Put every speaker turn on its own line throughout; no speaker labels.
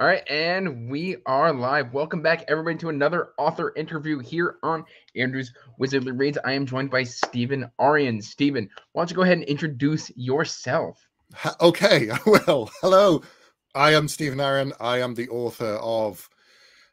All right, and we are live. Welcome back, everybody, to another author interview here on Andrew's Wizardly Reads. I am joined by Stephen Aryan. Stephen, why don't you go ahead and introduce yourself?
Okay, well, hello. I am Stephen Aryan. I am the author of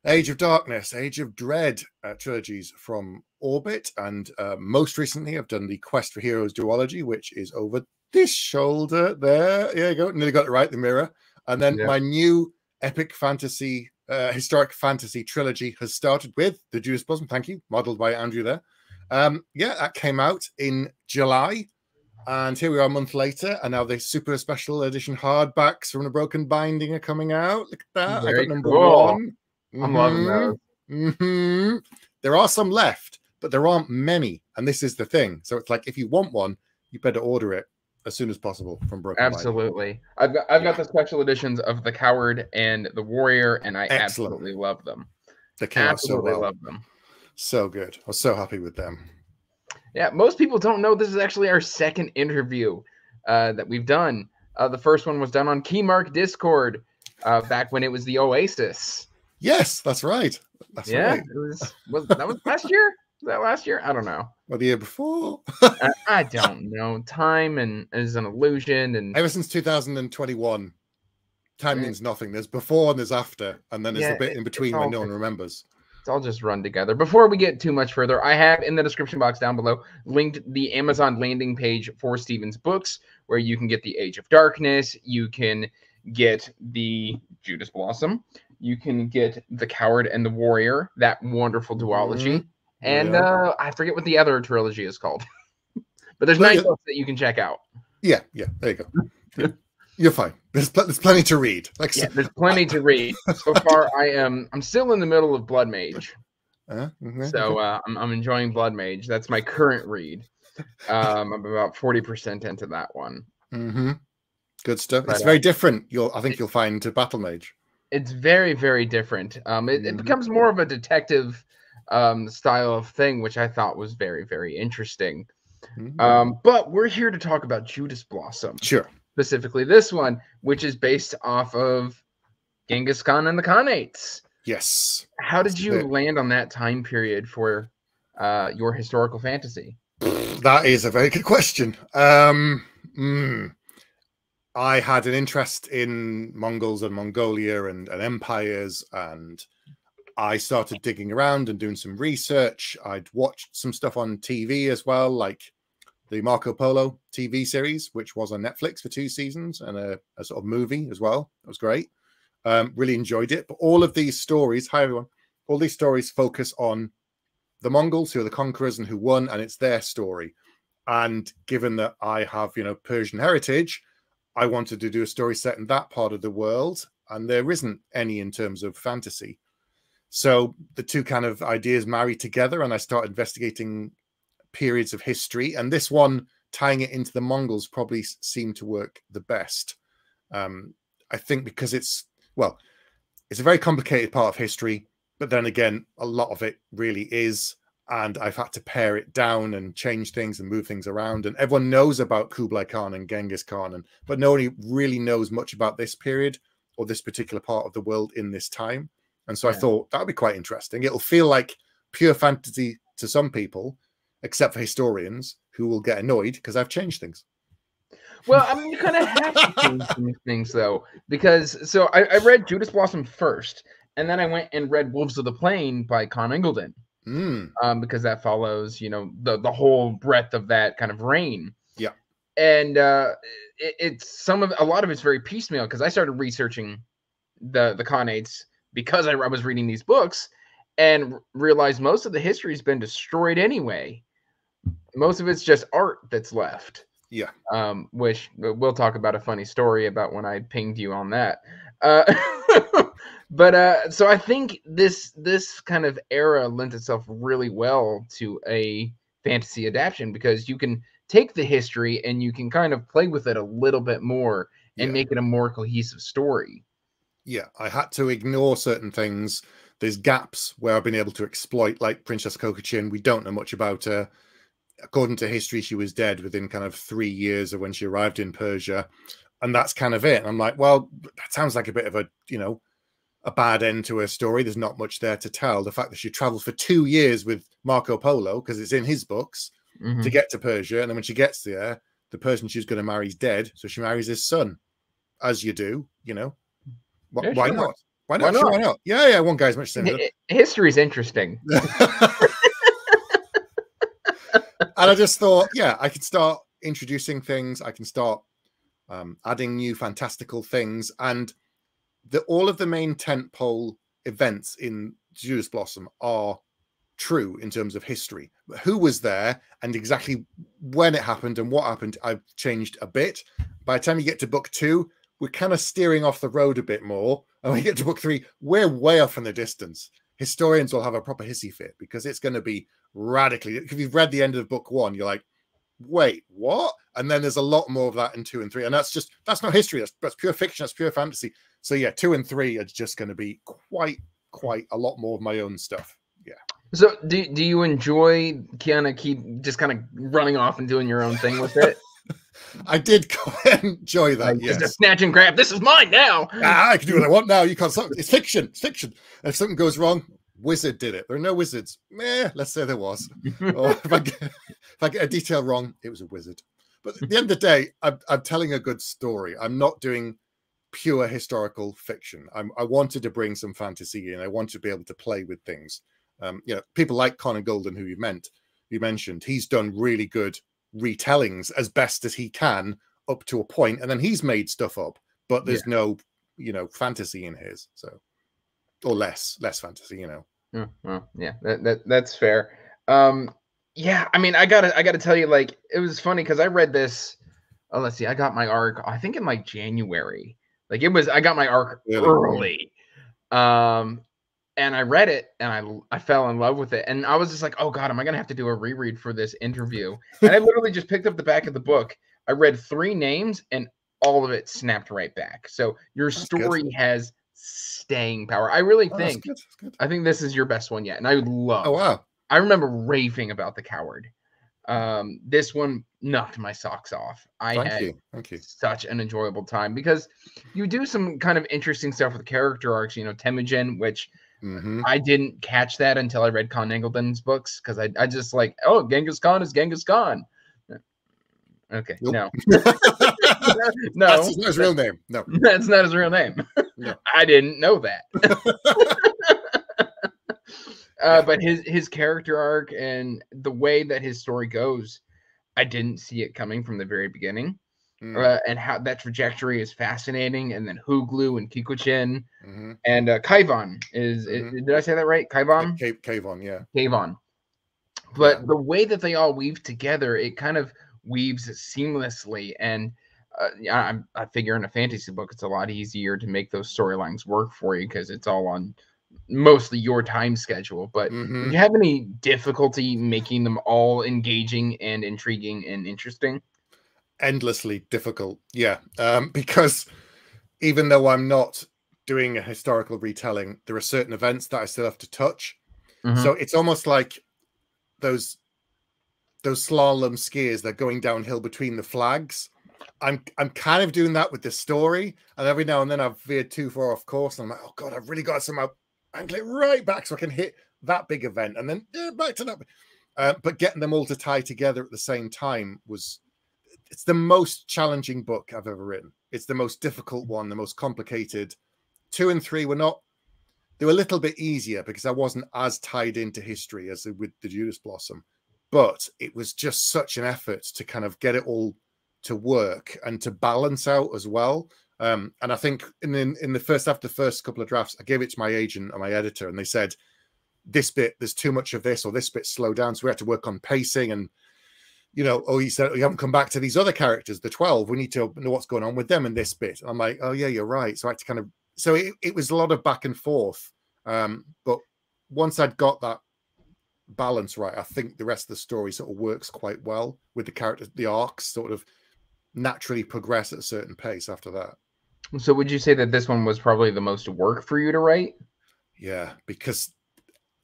Age of Darkness, Age of Dread uh, trilogies from Orbit, and uh, most recently, I've done the Quest for Heroes duology, which is over this shoulder there. Yeah, you go. Nearly got it right. The mirror, and then yeah. my new epic fantasy, uh, historic fantasy trilogy has started with the Judas Blossom. Thank you, modeled by Andrew there. Um, yeah, that came out in July. And here we are a month later, and now the super special edition hardbacks from the broken binding are coming out. Look at that. Very I got number cool. one.
I'm mm-hmm. loving those.
Mm-hmm. There are some left, but there aren't many. And this is the thing. So it's like if you want one, you better order it as soon as possible from Broken.
Absolutely. I've got I've yeah. got the special editions of the Coward and the Warrior, and I Excellent. absolutely love them.
The absolutely so well. love them. So good. I was so happy with them.
Yeah, most people don't know this is actually our second interview uh, that we've done. Uh, the first one was done on Keymark Discord uh, back when it was the Oasis.
Yes, that's right. That's
yeah, right. was, was that was last year? Was that last year? I don't know.
Or the year before?
I, I, don't know. Time and is an illusion, and
ever since 2021, time means nothing. There's before and there's after, and then there's yeah, a bit in between when no one remembers.
It's all just run together. Before we get too much further, I have in the description box down below linked the Amazon landing page for Stephen's books, where you can get the Age of Darkness, you can get the Judas Blossom, you can get the Coward and the Warrior, that wonderful duology, mm-hmm. And yeah. uh, I forget what the other trilogy is called, but there's nine books that you can check out.
Yeah, yeah, there you go. You're fine. There's, pl- there's plenty to read.
Like yeah, there's plenty to read. So far, I am I'm still in the middle of Blood Mage. Uh, mm-hmm. So uh, I'm I'm enjoying Blood Mage. That's my current read. Um, I'm about forty percent into that one.
Mm-hmm. Good stuff. But, it's very uh, different. You'll I think you'll find to Battle Mage
it's very very different. Um, it, it mm-hmm. becomes more of a detective um, style of thing, which I thought was very very interesting. Mm-hmm. Um, but we're here to talk about Judas Blossom.
Sure.
Specifically, this one, which is based off of Genghis Khan and the Khanates.
Yes.
How did you land on that time period for uh, your historical fantasy?
That is a very good question. Um, mm, I had an interest in Mongols and Mongolia and, and empires, and I started digging around and doing some research. I'd watched some stuff on TV as well, like the Marco Polo TV series, which was on Netflix for two seasons, and a, a sort of movie as well. It was great. Um, really enjoyed it. But all of these stories, hi everyone, all these stories focus on the Mongols, who are the conquerors and who won, and it's their story. And given that I have, you know, Persian heritage, I wanted to do a story set in that part of the world, and there isn't any in terms of fantasy. So the two kind of ideas marry together, and I start investigating periods of history. And this one, tying it into the Mongols, probably seemed to work the best. Um, I think because it's, well, it's a very complicated part of history, but then again, a lot of it really is and I've had to pare it down and change things and move things around. And everyone knows about Kublai Khan and Genghis Khan, and but nobody really knows much about this period or this particular part of the world in this time. And so yeah. I thought that would be quite interesting. It'll feel like pure fantasy to some people, except for historians who will get annoyed because I've changed things.
Well, I mean, you kind of have to change things though, because so I, I read Judas Blossom first, and then I went and read Wolves of the Plain by Conn Iggulden
mm.
um, because that follows, you know, the the whole breadth of that kind of reign.
Yeah,
and uh, it, it's some of a lot of it's very piecemeal because I started researching the the Khanates because I, I was reading these books and realized most of the history has been destroyed anyway. Most of it's just art that's left.
Yeah.
Um, which we'll talk about a funny story about when I pinged you on that. Uh, but uh, so I think this this kind of era lent itself really well to a fantasy adaptation because you can take the history and you can kind of play with it a little bit more and yeah. make it a more cohesive story.
Yeah, I had to ignore certain things. There's gaps where I've been able to exploit, like Princess Kokochin. We don't know much about her. According to history, she was dead within kind of three years of when she arrived in Persia. And that's kind of it. And I'm like, well, that sounds like a bit of a, you know, a bad end to her story. There's not much there to tell. The fact that she traveled for two years with Marco Polo, because it's in his books,
Mhm.
to get to Persia. And then when she gets there, the person she's going to marry is dead. So she marries his son, as you do, you know.
Yeah,
why
sure.
not? Why
Why
not? Sure, why not? Yeah, yeah. One guy's much similar.
Hi- History's interesting.
and I just thought, yeah, I could start introducing things. I can start um, adding new fantastical things, and the all of the main tentpole events in Judas Blossom are true in terms of history. But who was there and exactly when it happened and what happened, I've changed a bit. By the time you get to book two, we're kind of steering off the road a bit more. And we get to book three, we're way off in the distance. Historians will have a proper hissy fit because it's going to be radically. If you've read the end of book one, you're like, wait, what? And then there's a lot more of that in two and three. And that's just, that's not history. That's, that's pure fiction. That's pure fantasy. So yeah, two and three are just going to be quite, quite a lot more of my own stuff. Yeah.
So, do do you enjoy of keep just kind of running off and doing your own thing with it?
I did enjoy that.
Like, just a snatch and grab. This is mine now.
Ah, I can do what I want now. You can't stop. It's fiction. It's fiction. And if something goes wrong, wizard did it. There are no wizards. Meh, let's say there was. or if I, get, if I get a detail wrong, it was a wizard. But at the end of the day, I'm, I'm telling a good story. I'm not doing pure historical fiction. I'm, I wanted to bring some fantasy in. I wanted to be able to play with things. Um, you know, people like Conn Iggulden, who you meant, you mentioned, he's done really good retellings as best as he can up to a point, and then he's made stuff up. But there's no, you know, fantasy in his. So, or less, less fantasy. You know.
Yeah, well, yeah, that, that that's fair. Um, yeah, I mean, I gotta I gotta tell you, like, it was funny because I read this. Oh, let's see, I got my arc. I think in like January. Like it was, I got my arc
Really?
early. Um, and I read it and I I fell in love with it. And I was just like, oh god, am I gonna have to do a reread for this interview? And I literally just picked up the back of the book. I read three names and all of it snapped right back. So your
That's good.
story has staying power. I really
Oh, that's
think
good, that's good.
I think this is your best one yet, and I would love.
Oh wow.
I remember raving about the coward. Um, this one knocked my socks off. I
Thank
had
you. Thank you.
such an enjoyable time because you do some kind of interesting stuff with character arcs. You know, Temujin, which
hmm
I didn't catch that until I read Conn Iggulden's books because I, I just like, oh, Genghis Khan is Genghis Khan. Okay,
Nope.
no, no,
That's not his real name. No.
that's not his real name.
No.
I didn't know that. uh, but his his character arc and the way that his story goes, I didn't see it coming from the very beginning.
Mm,
Uh, and how that trajectory is fascinating. And then Huglu and Kokochin
mhm.
and uh, Kaivan is, is-
Mhm.
did I say that right? Kaivan,
Cave, cave on, yeah.
Kaivan. But
Yeah.
the way that they all weave together, it kind of weaves seamlessly. And uh, I'm, I figure in a fantasy book, it's a lot easier to make those storylines work for you because it's all on mostly your time schedule. But
Mhm.
do you have any difficulty making them all engaging and intriguing and interesting?
Endlessly difficult, yeah. Um, because even though I'm not doing a historical retelling, there are certain events that I still have to touch.
Mhm.
So it's almost like those those slalom skiers that are going downhill between the flags. I'm I'm kind of doing that with the story, and every now and then I've veered too far off course, and I'm like, oh god, I've really got to somehow angle it right back so I can hit that big event, and then eh, back to that. Uh, but getting them all to tie together at the same time was it's the most challenging book I've ever written. It's the most difficult one, the most complicated. Two and three were not they were a little bit easier because I wasn't as tied into history as with the Judas Blossom, but it was just such an effort to kind of get it all to work and to balance out as well. Um, and I think in, in in the first after the first couple of drafts, I gave it to my agent and my editor, and they said this bit there's too much of this or this bit slow down, so we had to work on pacing and you know, oh, you said we haven't come back to these other characters, the 12. We need to know what's going on with them in this bit. And I'm like, oh, yeah, you're right. So I had to kind of, so it, it was a lot of back and forth. Um, but once I'd got that balance right, I think the rest of the story sort of works quite well with the characters, the arcs sort of naturally progress at a certain pace after that.
So would you say that this one was probably the most work for you to write?
Yeah, because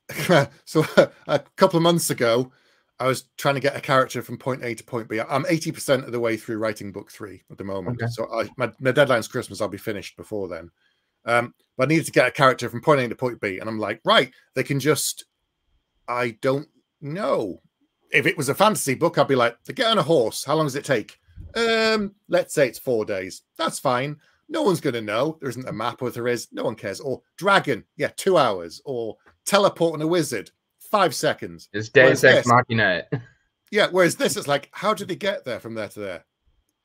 so a couple of months ago, I was trying to get a character from point A to point B. I'm 80% of the way through writing book three at the moment.
Okay.
So I, my, my deadline's Christmas. I'll be finished before then. Um, but I needed to get a character from point A to point B, and I'm like, right, they can just. I don't know. If it was a fantasy book, I'd be like, they get on a horse. How long does it take? Um, let's say it's four days. That's fine. No one's going to know. There isn't a map, or there is, no one cares. Or dragon, yeah, two hours. Or teleporting a wizard, five seconds.
It's Deus Ex Machina.
Yeah, whereas this is like, how did they get there from there to there?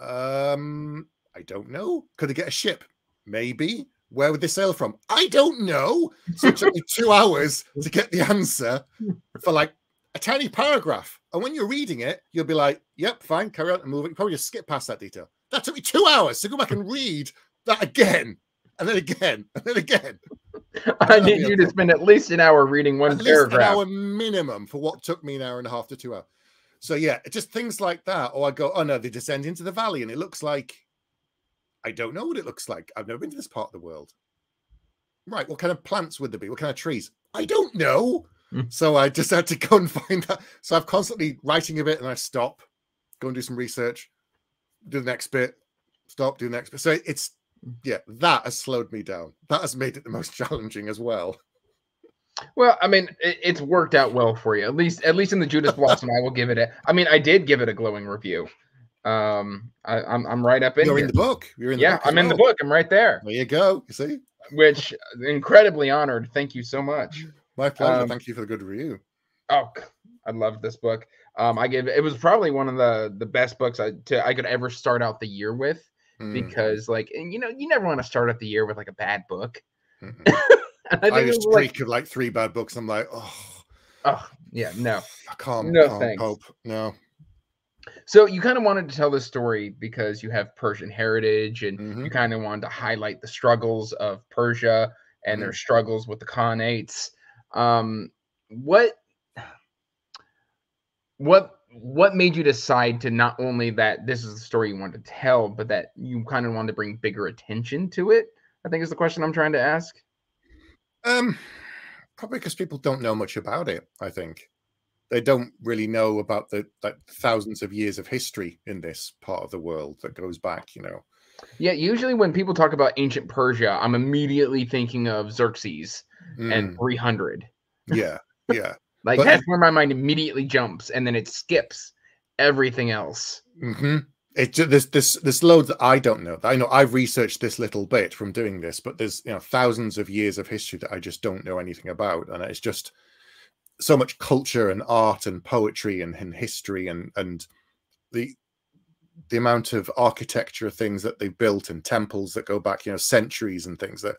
Um, I don't know. Could they get a ship? Maybe. Where would they sail from? I don't know. So it took me two hours to get the answer for like a tiny paragraph. And when you're reading it, you'll be like, yep, fine, carry on and move it. You probably just skip past that detail. That took me two hours to go back and read that again, and then again, and then again.
I need you to spend at least an hour reading one
at
paragraph.
Least an hour minimum for what took me an hour and a half to two hours. So yeah, just things like that. Or I go, oh no, they descend into the valley, and it looks like I don't know what it looks like. I've never been to this part of the world. Right, what kind of plants would there be? What kind of trees? I don't know. Mm. So I just had to go and find that. So I'm constantly writing a bit, and I stop, go and do some research, do the next bit, stop, do the next bit. So it's hmm. Yeah, that has slowed me down. That has made it the most challenging as well.
Well, I mean, it, it's worked out well for you. At least, at least in the Judas Blossom, I will give it a. I mean, I did give it a glowing review. Um, I, am I'm, I'm right up in.
You're
here.
in the book. You're in.
The yeah, I'm well. in the book. I'm right there.
There you go. You see.
Which incredibly honored. Thank you so much.
My pleasure. Um, Thank you for the good review.
Oh, I loved this book. Um, I give it was probably one of the the best books I to, I could ever start out the year with mm. because like and you know you never want to start out the year with like a bad book.
Mm-hmm. I, I just like, of like three bad books. I'm like, oh,
oh yeah, no,
I can't,
no
can't thanks. Hope. No.
So you kind of wanted to tell this story because you have Persian heritage, and mm-hmm. you kind of wanted to highlight the struggles of Persia and mm-hmm. their struggles with the Khanates. Um, what, what, what made you decide to not only that this is the story you wanted to tell, but that you kind of wanted to bring bigger attention to it? I think is the question I'm trying to ask.
Um, probably because people don't know much about it. I think they don't really know about the like thousands of years of history in this part of the world that goes back. You know.
Yeah, usually when people talk about ancient Persia, I'm immediately thinking of Xerxes mm. and 300.
Yeah, yeah.
Like but, that's where my mind immediately jumps, and then it skips everything else.
Mm-hmm it's this this this load that I don't know. I know I've researched this little bit from doing this, but there's you know thousands of years of history that I just don't know anything about, and it's just so much culture and art and poetry and, and history and and the the amount of architecture things that they built and temples that go back you know centuries and things that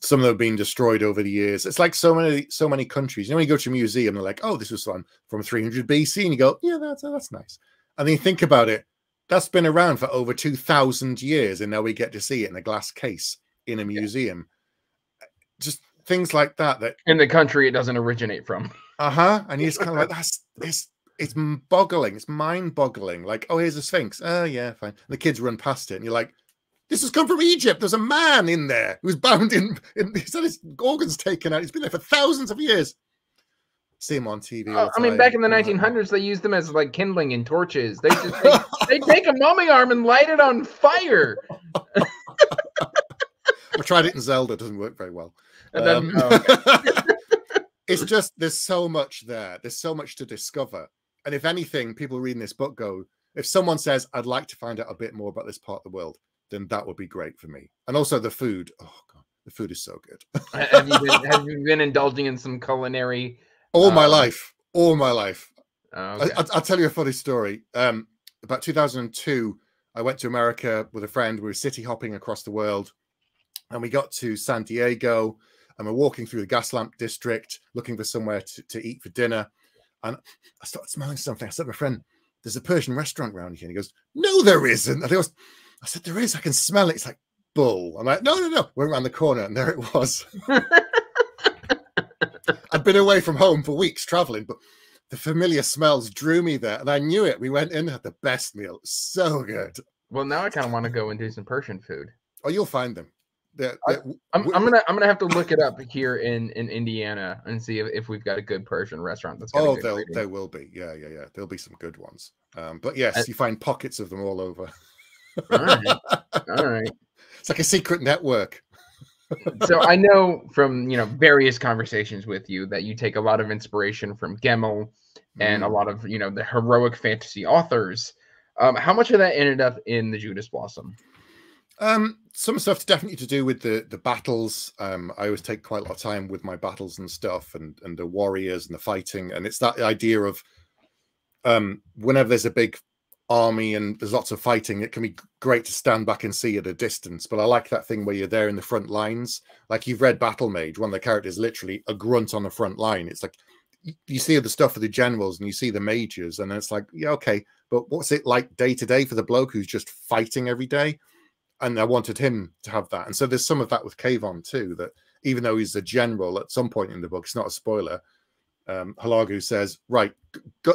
some of them have been destroyed over the years. It's like so many so many countries. You know, when you go to a museum, they're like, "Oh, this was from from 300 BC," and you go, "Yeah, that's that's nice." And then you think about it that's been around for over 2,000 years, and now we get to see it in a glass case in a museum. Yeah. Just things like that. That
in the country it doesn't originate from.
Uh huh. And you're just kind of like, that's it's it's boggling. It's mind boggling. Like, oh, here's a Sphinx. Oh, yeah, fine. And the kids run past it, and you're like, this has come from Egypt. There's a man in there who's bound in. in he's had his organs taken out. He's been there for thousands of years see him on TV.
Uh, I mean, back in the 1900s, they used them as like kindling and torches. They just they, they take a mummy arm and light it on fire.
I tried it in Zelda; it doesn't work very well. Um, oh, okay. it's just there's so much there. There's so much to discover. And if anything, people reading this book go, if someone says, "I'd like to find out a bit more about this part of the world," then that would be great for me. And also the food. Oh god, the food is so good.
have, you been, have you been indulging in some culinary
all my um, life, all my life.
Oh, okay. I,
will tell you a funny story. Um, about 2002, I went to America with a friend. We were city hopping across the world, and we got to San Diego, and we're walking through the Gaslamp district, looking for somewhere to, to eat for dinner. And I started smelling something. I said to my friend, "There's a Persian restaurant around here." And he goes, "No, there isn't." And I, goes, I said, "There is. I can smell it." It's like bull. I'm like, "No, no, no." Went around the corner, and there it was. I'd been away from home for weeks traveling, but the familiar smells drew me there, and I knew it. We went in, had the best meal, so good.
Well, now I kind of want to go and do some Persian food.
Oh, you'll find them. They're,
they're, I, am gonna I'm gonna have to look it up here in in Indiana and see if, if we've got a good Persian restaurant. That's
oh, there there will be. Yeah, yeah, yeah. There'll be some good ones. Um, but yes, I, you find pockets of them all over.
All right, all right.
It's like a secret network.
so I know from you know various conversations with you that you take a lot of inspiration from Gemmell and a
Mm.
lot of you know the heroic fantasy authors. Um, how much of that ended up in the Judas Blossom?
Um, some stuff definitely to do with the the battles. Um, I always take quite a lot of time with my battles and stuff, and and the warriors and the fighting, and it's that idea of um, whenever there's a big army and there's lots of fighting, it can be great to stand back and see at a distance. But I like that thing where you're there in the front lines. Like you've read Battle Mage, one of the characters literally a grunt on the front line. It's like you see the stuff of the generals and you see the majors, and it's like, yeah, okay, but what's it like day to day for the bloke who's just fighting every day? And I wanted him to have that. And so there's some of that with Kaivan too, that even though he's a general at some point in the book, it's not a spoiler. Um, Hulagu says, Right,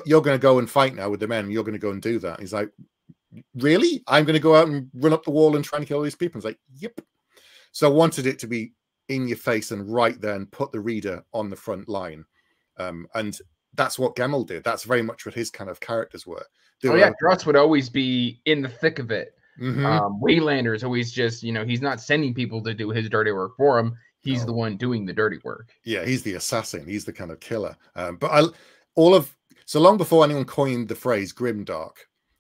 you're going to go and fight now with the men. You're going to go and do that. He's like, Really? I'm going to go out and run up the wall and try and kill all these people. He's like, Yep. So I wanted it to be in your face and right there and put the reader on the front line. Um, and that's what Gemmell did. That's very much what his kind of characters were. They
Oh
were
yeah,
like,
Druss would always be in the thick of it.
"Mhm,
Um, Waylander's always just you know he's not sending people to do his dirty work for him. He's
No.
the one doing the dirty work.
yeah, he's the assassin. He's the kind of killer. Um, but I, all of so long before anyone coined the phrase grimdark,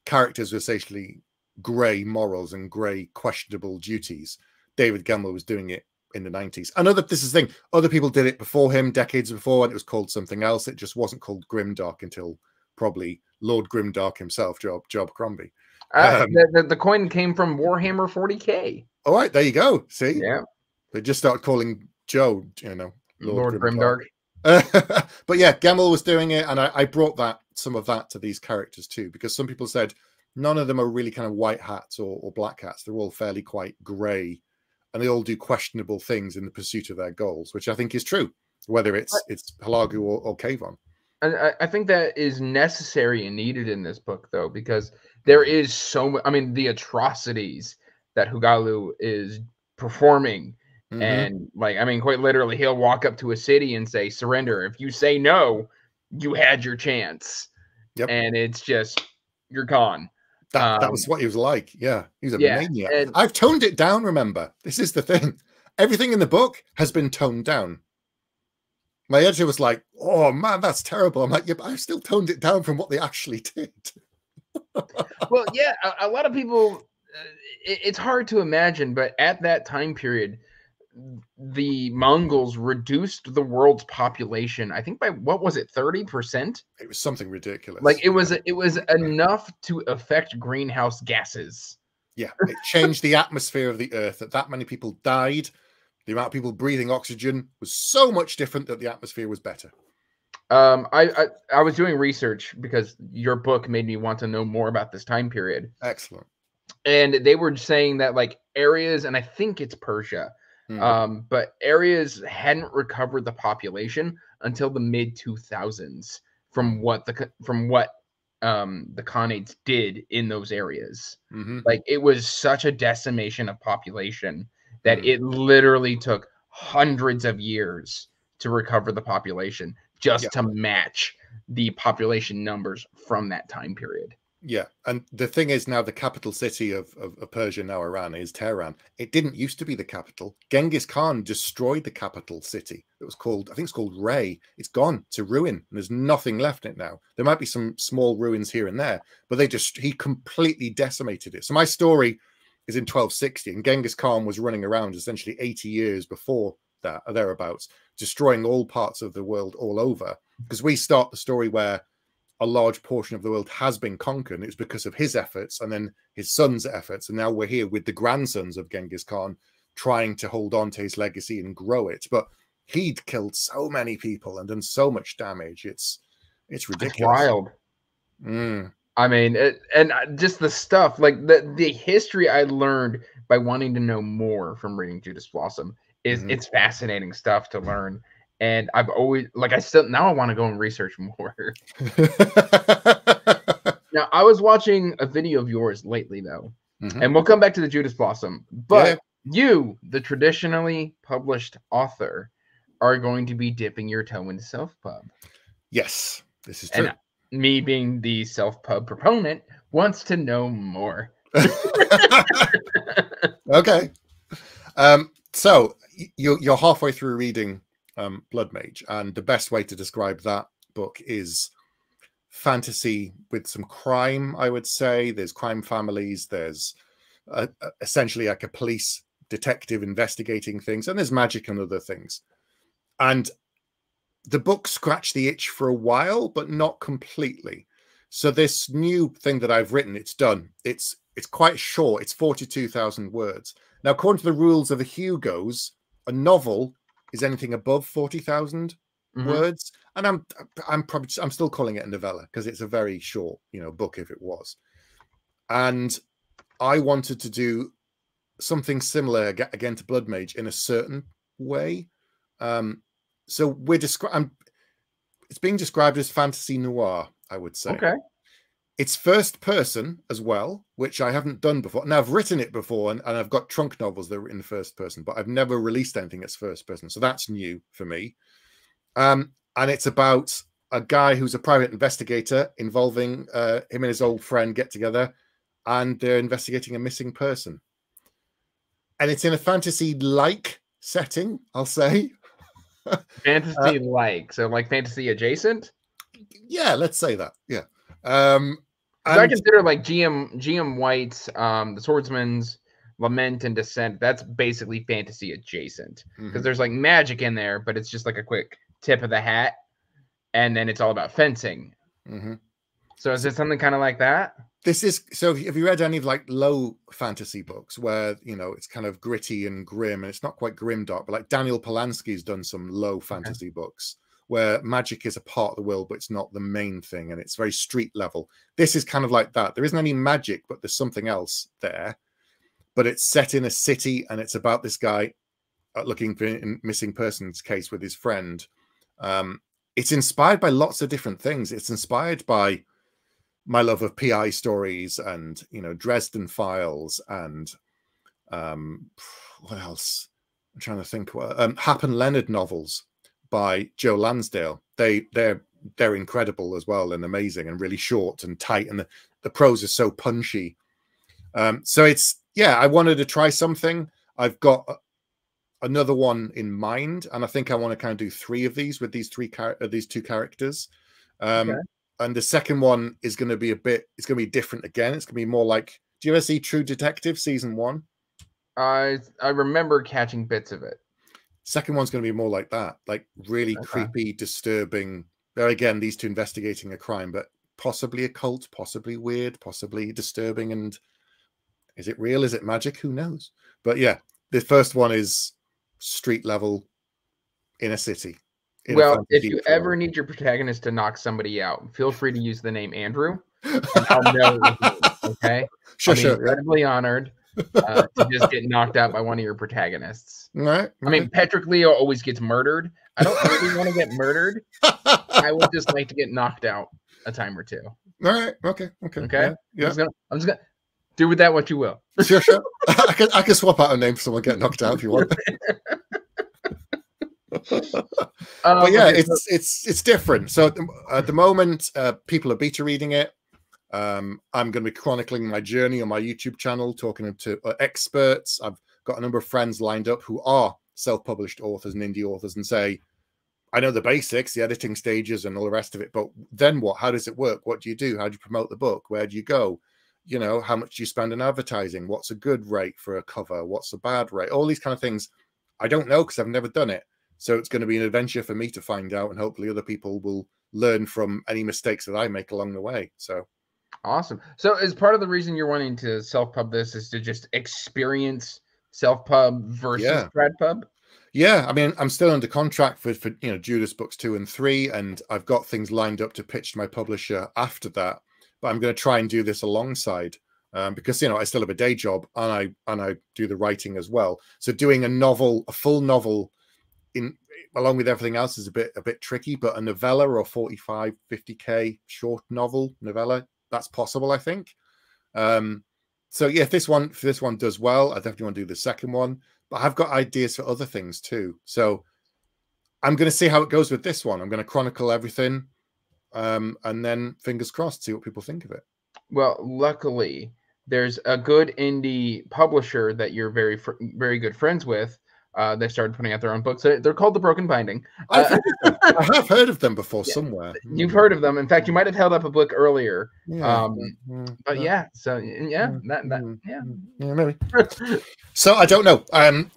characters were essentially grey morals and grey questionable duties. David Gemmell was doing it in the 90s. And other this is the thing, other people did it before him, decades before, and it was called something else. It just wasn't called grimdark until probably Lord Grimdark himself, Joe Abercrombie.
Uh,
Um,
the, the, the coin came from Warhammer 40k.
All right, there you go. See,
Yeah,
they just started calling Joe, you know,
Lord,
Grimdark.
Grimdark.
but yeah, Gemmell was doing it, and I, I brought that some of that to these characters too, because some people said none of them are really kind of white hats or, or black hats. They're all fairly quite grey, and they all do questionable things in the pursuit of their goals, which I think is true, whether it's it's Hulagu or, or Kaivan.
And I, I think that is necessary and needed in this book, though, because there is so much. I mean, the atrocities that Hugalu is performing,
Mhm.
and like, I mean, quite literally, he'll walk up to a city and say, "Surrender." If you say no, you had your chance,
Yep.
and it's just you're gone.
that, that
um,
was what he was like. Yeah, he was a
yeah,
maniac.
and-
I've toned it down. Remember, this is the thing. Everything in the book has been toned down. My editor was like, "Oh man, that's terrible." I'm like, "Yeah, but I've still toned it down from what they actually did."
well, yeah, a, a lot of people. Uh, it, it's hard to imagine, but at that time period, the Mongols reduced the world's population. I think by what was it, thirty percent?
It was something ridiculous.
Like it was. It was enough to affect greenhouse gases.
Yeah, it changed the atmosphere of the earth. That that many people died. The amount of people breathing oxygen was so much different that the atmosphere was better.
Um, I, I I was doing research because your book made me want to know more about this time period,
Excellent.
and they were saying that like areas, and I think it's Persia.
Mhm.
um, but areas hadn't recovered the population until the mid 2000s from what the from what um, the Khanates did in those areas.
Mhm.
Like it was such a decimation of population that
Mhm.
it literally took hundreds of years to recover the population just
Yeah.
to match the population numbers from that time period.
Yeah, and the thing is now the capital city of, of, of Persia, now Iran, is Tehran. It didn't used to be the capital. Genghis Khan destroyed the capital city. It was called, I think it's called Ray. It's gone to ruin. And there's nothing left in it now. There might be some small ruins here and there, but they just he completely decimated it. So my story is in 1260, and Genghis Khan was running around essentially 80 years before that, or thereabouts, destroying all parts of the world all over. Mm. Because we start the story where a large portion of the world has been conquered. It's because of his efforts and then his son's efforts. And now we're here with the grandsons of Genghis Khan trying to hold on to his legacy and grow it. But he'd killed so many people and done so much damage. It's it's
It's
ridiculous.
wild.
Mm,
I mean, it, and uh, just the stuff like the the history I learned by wanting to know more from reading Judas Blossom is
Mhm.
it's fascinating stuff to learn. And I've always like I still now I want to go and research more. now I was watching a video of yours lately though,
Mhm.
and we'll come back to the Judas Blossom. But
Yeah.
you, the traditionally published author, are going to be dipping your toe into self pub.
Yes, this is true.
And me being the self pub proponent wants to know more.
okay. Um, so you're you're halfway through reading um, Blood Mage, and the best way to describe that book is fantasy with some crime. I would say there's crime families. There's essentially like a police detective investigating things, and there's magic and other things. And the book scratched the itch for a while, but not completely. So this new thing that I've written, it's done. It's it's quite short. It's forty two thousand words. Now, according to the rules of the Hugos, a novel is anything above 40,000 mm-hmm. words. And I'm I'm probably I'm still calling it a novella because it's a very short, you know, book if it was. And I wanted to do something similar again to Blood Mage in a certain way. Um, so we're describing it's being described as fantasy noir, I would say.
Okay.
It's first person as well, which I haven't done before. Now I've written it before, and, and I've got trunk novels that are in first person, but I've never released anything that's first person, so that's new for me. Um, and it's about a guy who's a private investigator involving uh, him and his old friend get together, and they're investigating a missing person. And it's in a fantasy-like setting, I'll say.
fantasy like, so like fantasy adjacent.
Yeah, let's say that. Yeah. Um,
and... I consider like GM GM White's um the Swordsman's Lament and Descent. That's basically fantasy adjacent because mm-hmm. there's like magic in there, but it's just like a quick tip of the hat, and then it's all about fencing.
Mm-hmm.
So is it something kind of like that?
This is so. Have you read any of like low fantasy books where you know it's kind of gritty and grim, and it's not quite grim dark, but like Daniel Polansky's done some low fantasy okay. books where magic is a part of the world, but it's not the main thing, and it's very street level. This is kind of like that. There isn't any magic, but there's something else there. But it's set in a city, and it's about this guy uh, looking for a missing persons case with his friend. Um, it's inspired by lots of different things. It's inspired by my love of PI stories and you know Dresden Files and um, what else? I'm trying to think. Um, Hap and Leonard novels by Joe Lansdale. They they're they're incredible as well and amazing and really short and tight and the, the prose is so punchy. Um, so it's yeah, I wanted to try something. I've got another one in mind, and I think I want to kind of do three of these with these three uh, these two characters. Um, okay. And the second one is going to be a bit. It's going to be different again. It's going to be more like. Do you ever see True Detective season one?
I I remember catching bits of it.
Second one's going to be more like that, like really okay. creepy, disturbing. There again, these two investigating a crime, but possibly a cult, possibly weird, possibly disturbing. And is it real? Is it magic? Who knows? But yeah, the first one is street level in a city.
In well, a if you ever need your protagonist to knock somebody out, feel free to use the name Andrew. I'll know. okay.
Sure,
I'll
sure.
Incredibly honored uh, to just get knocked out by one of your protagonists.
Right.
I mean, Patrick Leo always gets murdered. I don't really want to get murdered. I would just like to get knocked out a time or two.
All right. Okay. Okay.
Okay. Yeah. yeah. I'm, just gonna, I'm just gonna do with that what you will.
Sure. Sure. I can I can swap out a name for someone get knocked out if you want. Um, but yeah, it's it's it's different. So at the, at the moment, uh, people are beta reading it. Um, I'm going to be chronicling my journey on my YouTube channel, talking to uh, experts. I've got a number of friends lined up who are self-published authors and indie authors, and say, I know the basics, the editing stages, and all the rest of it, but then what? How does it work? What do you do? How do you promote the book? Where do you go? You know, how much do you spend on advertising? What's a good rate for a cover? What's a bad rate? All these kind of things. I don't know because I've never done it. So it's going to be an adventure for me to find out, and hopefully other people will learn from any mistakes that I make along the way. So
Awesome. So, is part of the reason you're wanting to self pub this is to just experience self pub versus yeah. trad pub?
Yeah, I mean, I'm still under contract for, for you know Judas books two and three, and I've got things lined up to pitch to my publisher after that. But I'm going to try and do this alongside um, because you know I still have a day job and I and I do the writing as well. So doing a novel, a full novel, in along with everything else is a bit a bit tricky. But a novella or 45, 50k short novel novella that's possible, I think. Um, so yeah, if this one if this one does well, I definitely want to do the second one. But I've got ideas for other things too. So I'm going to see how it goes with this one. I'm going to chronicle everything, um, and then fingers crossed, see what people think of it.
Well, luckily, there's a good indie publisher that you're very very good friends with, Uh, they started putting out their own books. They're called the Broken Binding. Uh,
heard of them. I have heard of them before
Yeah.
somewhere.
You've heard of them. In fact, you might have held up a book earlier.
Yeah,
um,
yeah,
But
yeah,
so yeah,
Mm,
that, that
mm,
yeah.
yeah, maybe. So I don't know. Um,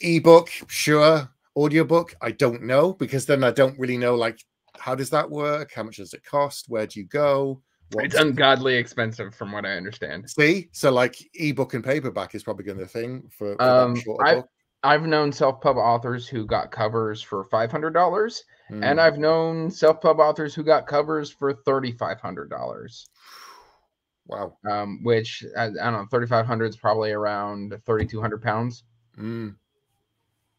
ebook, sure. Audiobook, I don't know because then I don't really know like how does that work? How much does it cost? Where do you go?
It's
What's-
ungodly expensive, from what I understand.
See, so like ebook and paperback is probably going to be the thing for, for
Um, I've-
book.
I've known self-pub authors who got covers for five hundred dollars, and
Mm.
I've known self-pub authors who got covers for thirty-five hundred dollars.
wow.
Um, which I, I don't know, thirty-five hundred is probably around thirty-two hundred pounds
Mm,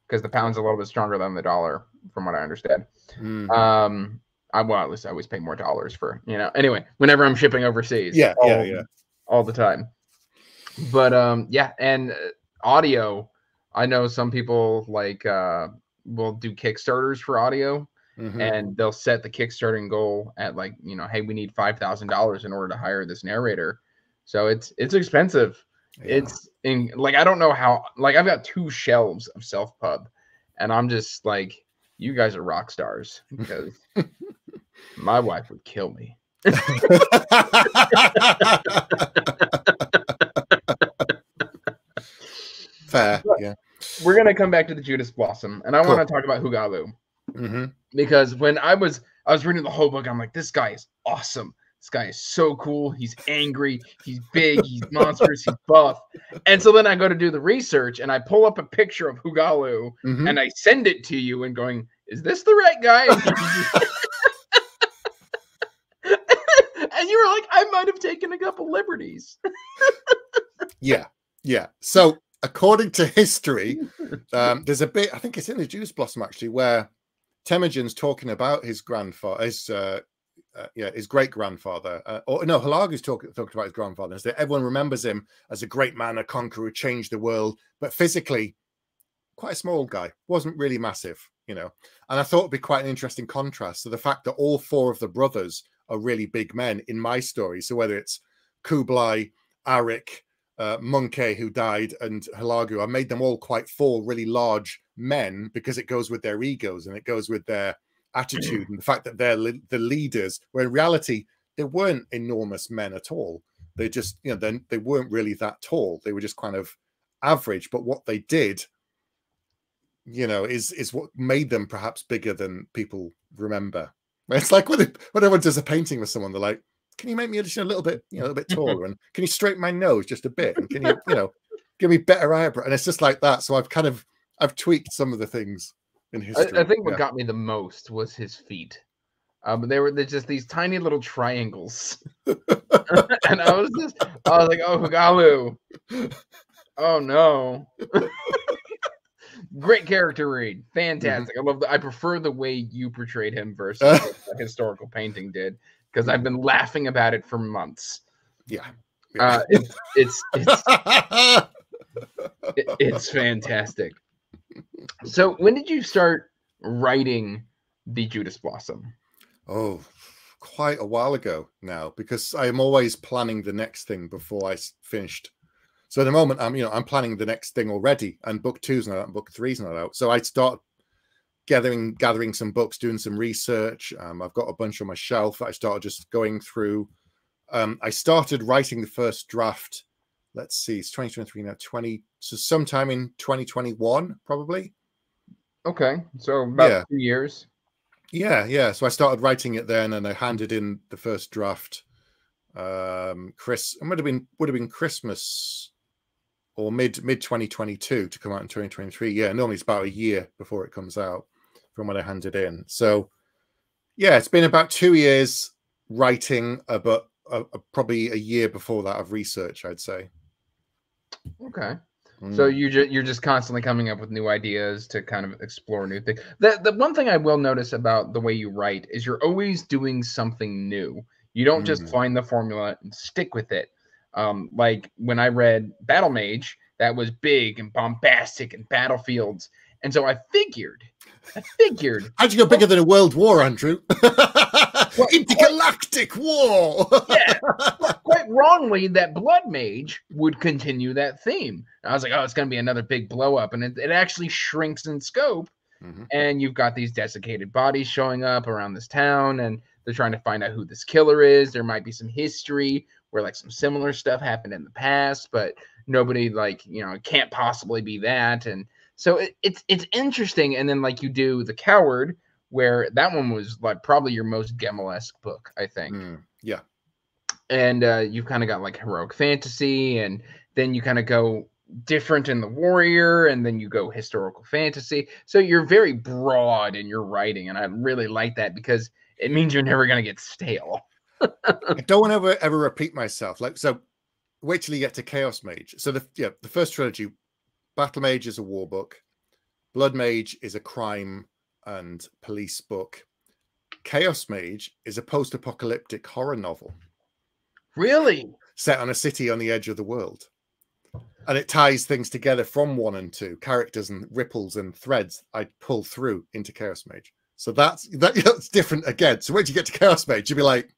because the pound's a little bit stronger than the dollar, from what I understand.
mm.
Um, I well, at least I always pay more dollars for you know. Anyway, whenever I'm shipping overseas,
Yeah, yeah,
all-
yeah.
all the time. But um, yeah, and uh, audio. I know some people like uh will do Kickstarters for audio,
Mhm.
and they'll set the Kickstarting goal at like you know, hey, we need five thousand dollars in order to hire this narrator. So it's it's expensive.
Yeah.
It's in like I don't know how like I've got two shelves of self pub, and I'm just like, you guys are rock stars because my wife would kill me.
Fair, yeah.
We're gonna come back to the Judas Blossom, and I
Cool.
want to talk about Hugalu
hmm
because when I was I was reading the whole book, I'm like, this guy is awesome. This guy is so cool. He's angry. He's big. He's monstrous. He's buff. And so then I go to do the research, and I pull up a picture of Hugalu,
hmm
and I send it to you, and going, is this the right guy? and you were like, I might have taken a couple liberties.
Yeah, yeah. So according to history, um, there's a bit. I think it's in the Juice Blossom actually, where Temujin's talking about his grandfather, his uh, uh, yeah, his great grandfather. Uh, or no, Hulagu's talking talking about his grandfather. Everyone remembers him as a great man, a conqueror, changed the world, but physically quite a small guy. wasn't really massive, you know. And I thought it'd be quite an interesting contrast to the fact that all four of the brothers are really big men in my story. So whether it's Kublai, Arik, uh, who died, and Hulagu, I made them all quite four really large men because it goes with their egos and it goes with their attitude and the fact that they're li- the leaders, where in reality, they weren't enormous men at all. They just, you know, they, they weren't really that tall. They were just kind of average. But what they did, you know, is is what made them perhaps bigger than people remember. It's like when, they, when everyone does a painting with someone, they're like, "Can you make me just a little bit, you know, a little bit taller? And can you straighten my nose just a bit? And can you, you know, give me better eyebrow?" And it's just like that. So I've kind of I've tweaked some of the things in
I,
history.
I think what got me the most was his feet. Um, they were they're just these tiny little triangles, and I was just I was like, "Oh, Hugalu, oh no." Great character read, fantastic. I love the. I prefer the way you portrayed him versus the historical painting did because I've been laughing about it for months.
yeah.
Uh, it's it's it's it- it's fantastic. So, when did you start writing the Judas Blossom?
Oh, quite a while ago now, because I am always planning the next thing before I finished. So at the moment, I'm you know I'm planning the next thing already, and book two's not out, book three's not out. So I start gathering gathering some books, doing some research. Um, I've got a bunch on my shelf I started just going through. Um, I started writing the first draft. Let's see, it's 2023 now, 20. So sometime in 2021, probably.
Okay, so about
Yeah.
two years.
Yeah, yeah. So I started writing it then, and I handed in the first draft. Um, Chris, it would have been would have been Christmas or mid mid twenty twenty two to come out in twenty twenty three. Yeah, normally it's about a year before it comes out from when I handed in. So yeah, it's been about two years writing, uh, but uh, uh, probably a year before that of research, I'd say.
Okay, so
Mm.
you ju- you're just constantly coming up with new ideas to kind of explore new things. The the one thing I will notice about the way you write is you're always doing something new. You don't just
Mm.
find the formula and stick with it. Um, like when I read Battle Mage, that was big and bombastic and battlefields, And so I figured, figured.
How'd you go bigger than a world war, Andrew? Intergalactic war.
yeah, quite wrongly that Blood Mage would continue that theme. I was like, oh, it's going to be another big blow up, and it, it actually shrinks in scope. Mm-hmm. And you've got these desiccated bodies showing up around this town, and they're trying to find out who this killer is. There might be some history where like some similar stuff happened in the past, but nobody like you know it can't possibly be that. And so it, it's it's interesting. And then like you do the coward, where that one was like probably your most Gemmell-esque book, I think.
Mm, yeah.
And uh, you've kind of got like heroic fantasy, and then you kind of go different in the warrior and then you go historical fantasy so you're very broad in your writing and i really like that because it means you're never going to get stale
i don't want to ever ever repeat myself like so wait till you get to chaos mage so the yeah the first trilogy battle mage is a war book blood mage is a crime and police book chaos mage is a post-apocalyptic horror novel
really
set on a city on the edge of the world and it ties things together from one and two characters and ripples and threads I pull through into Chaos Mage. So that's that, that's different again. So when you get to Chaos Mage, you'll be like,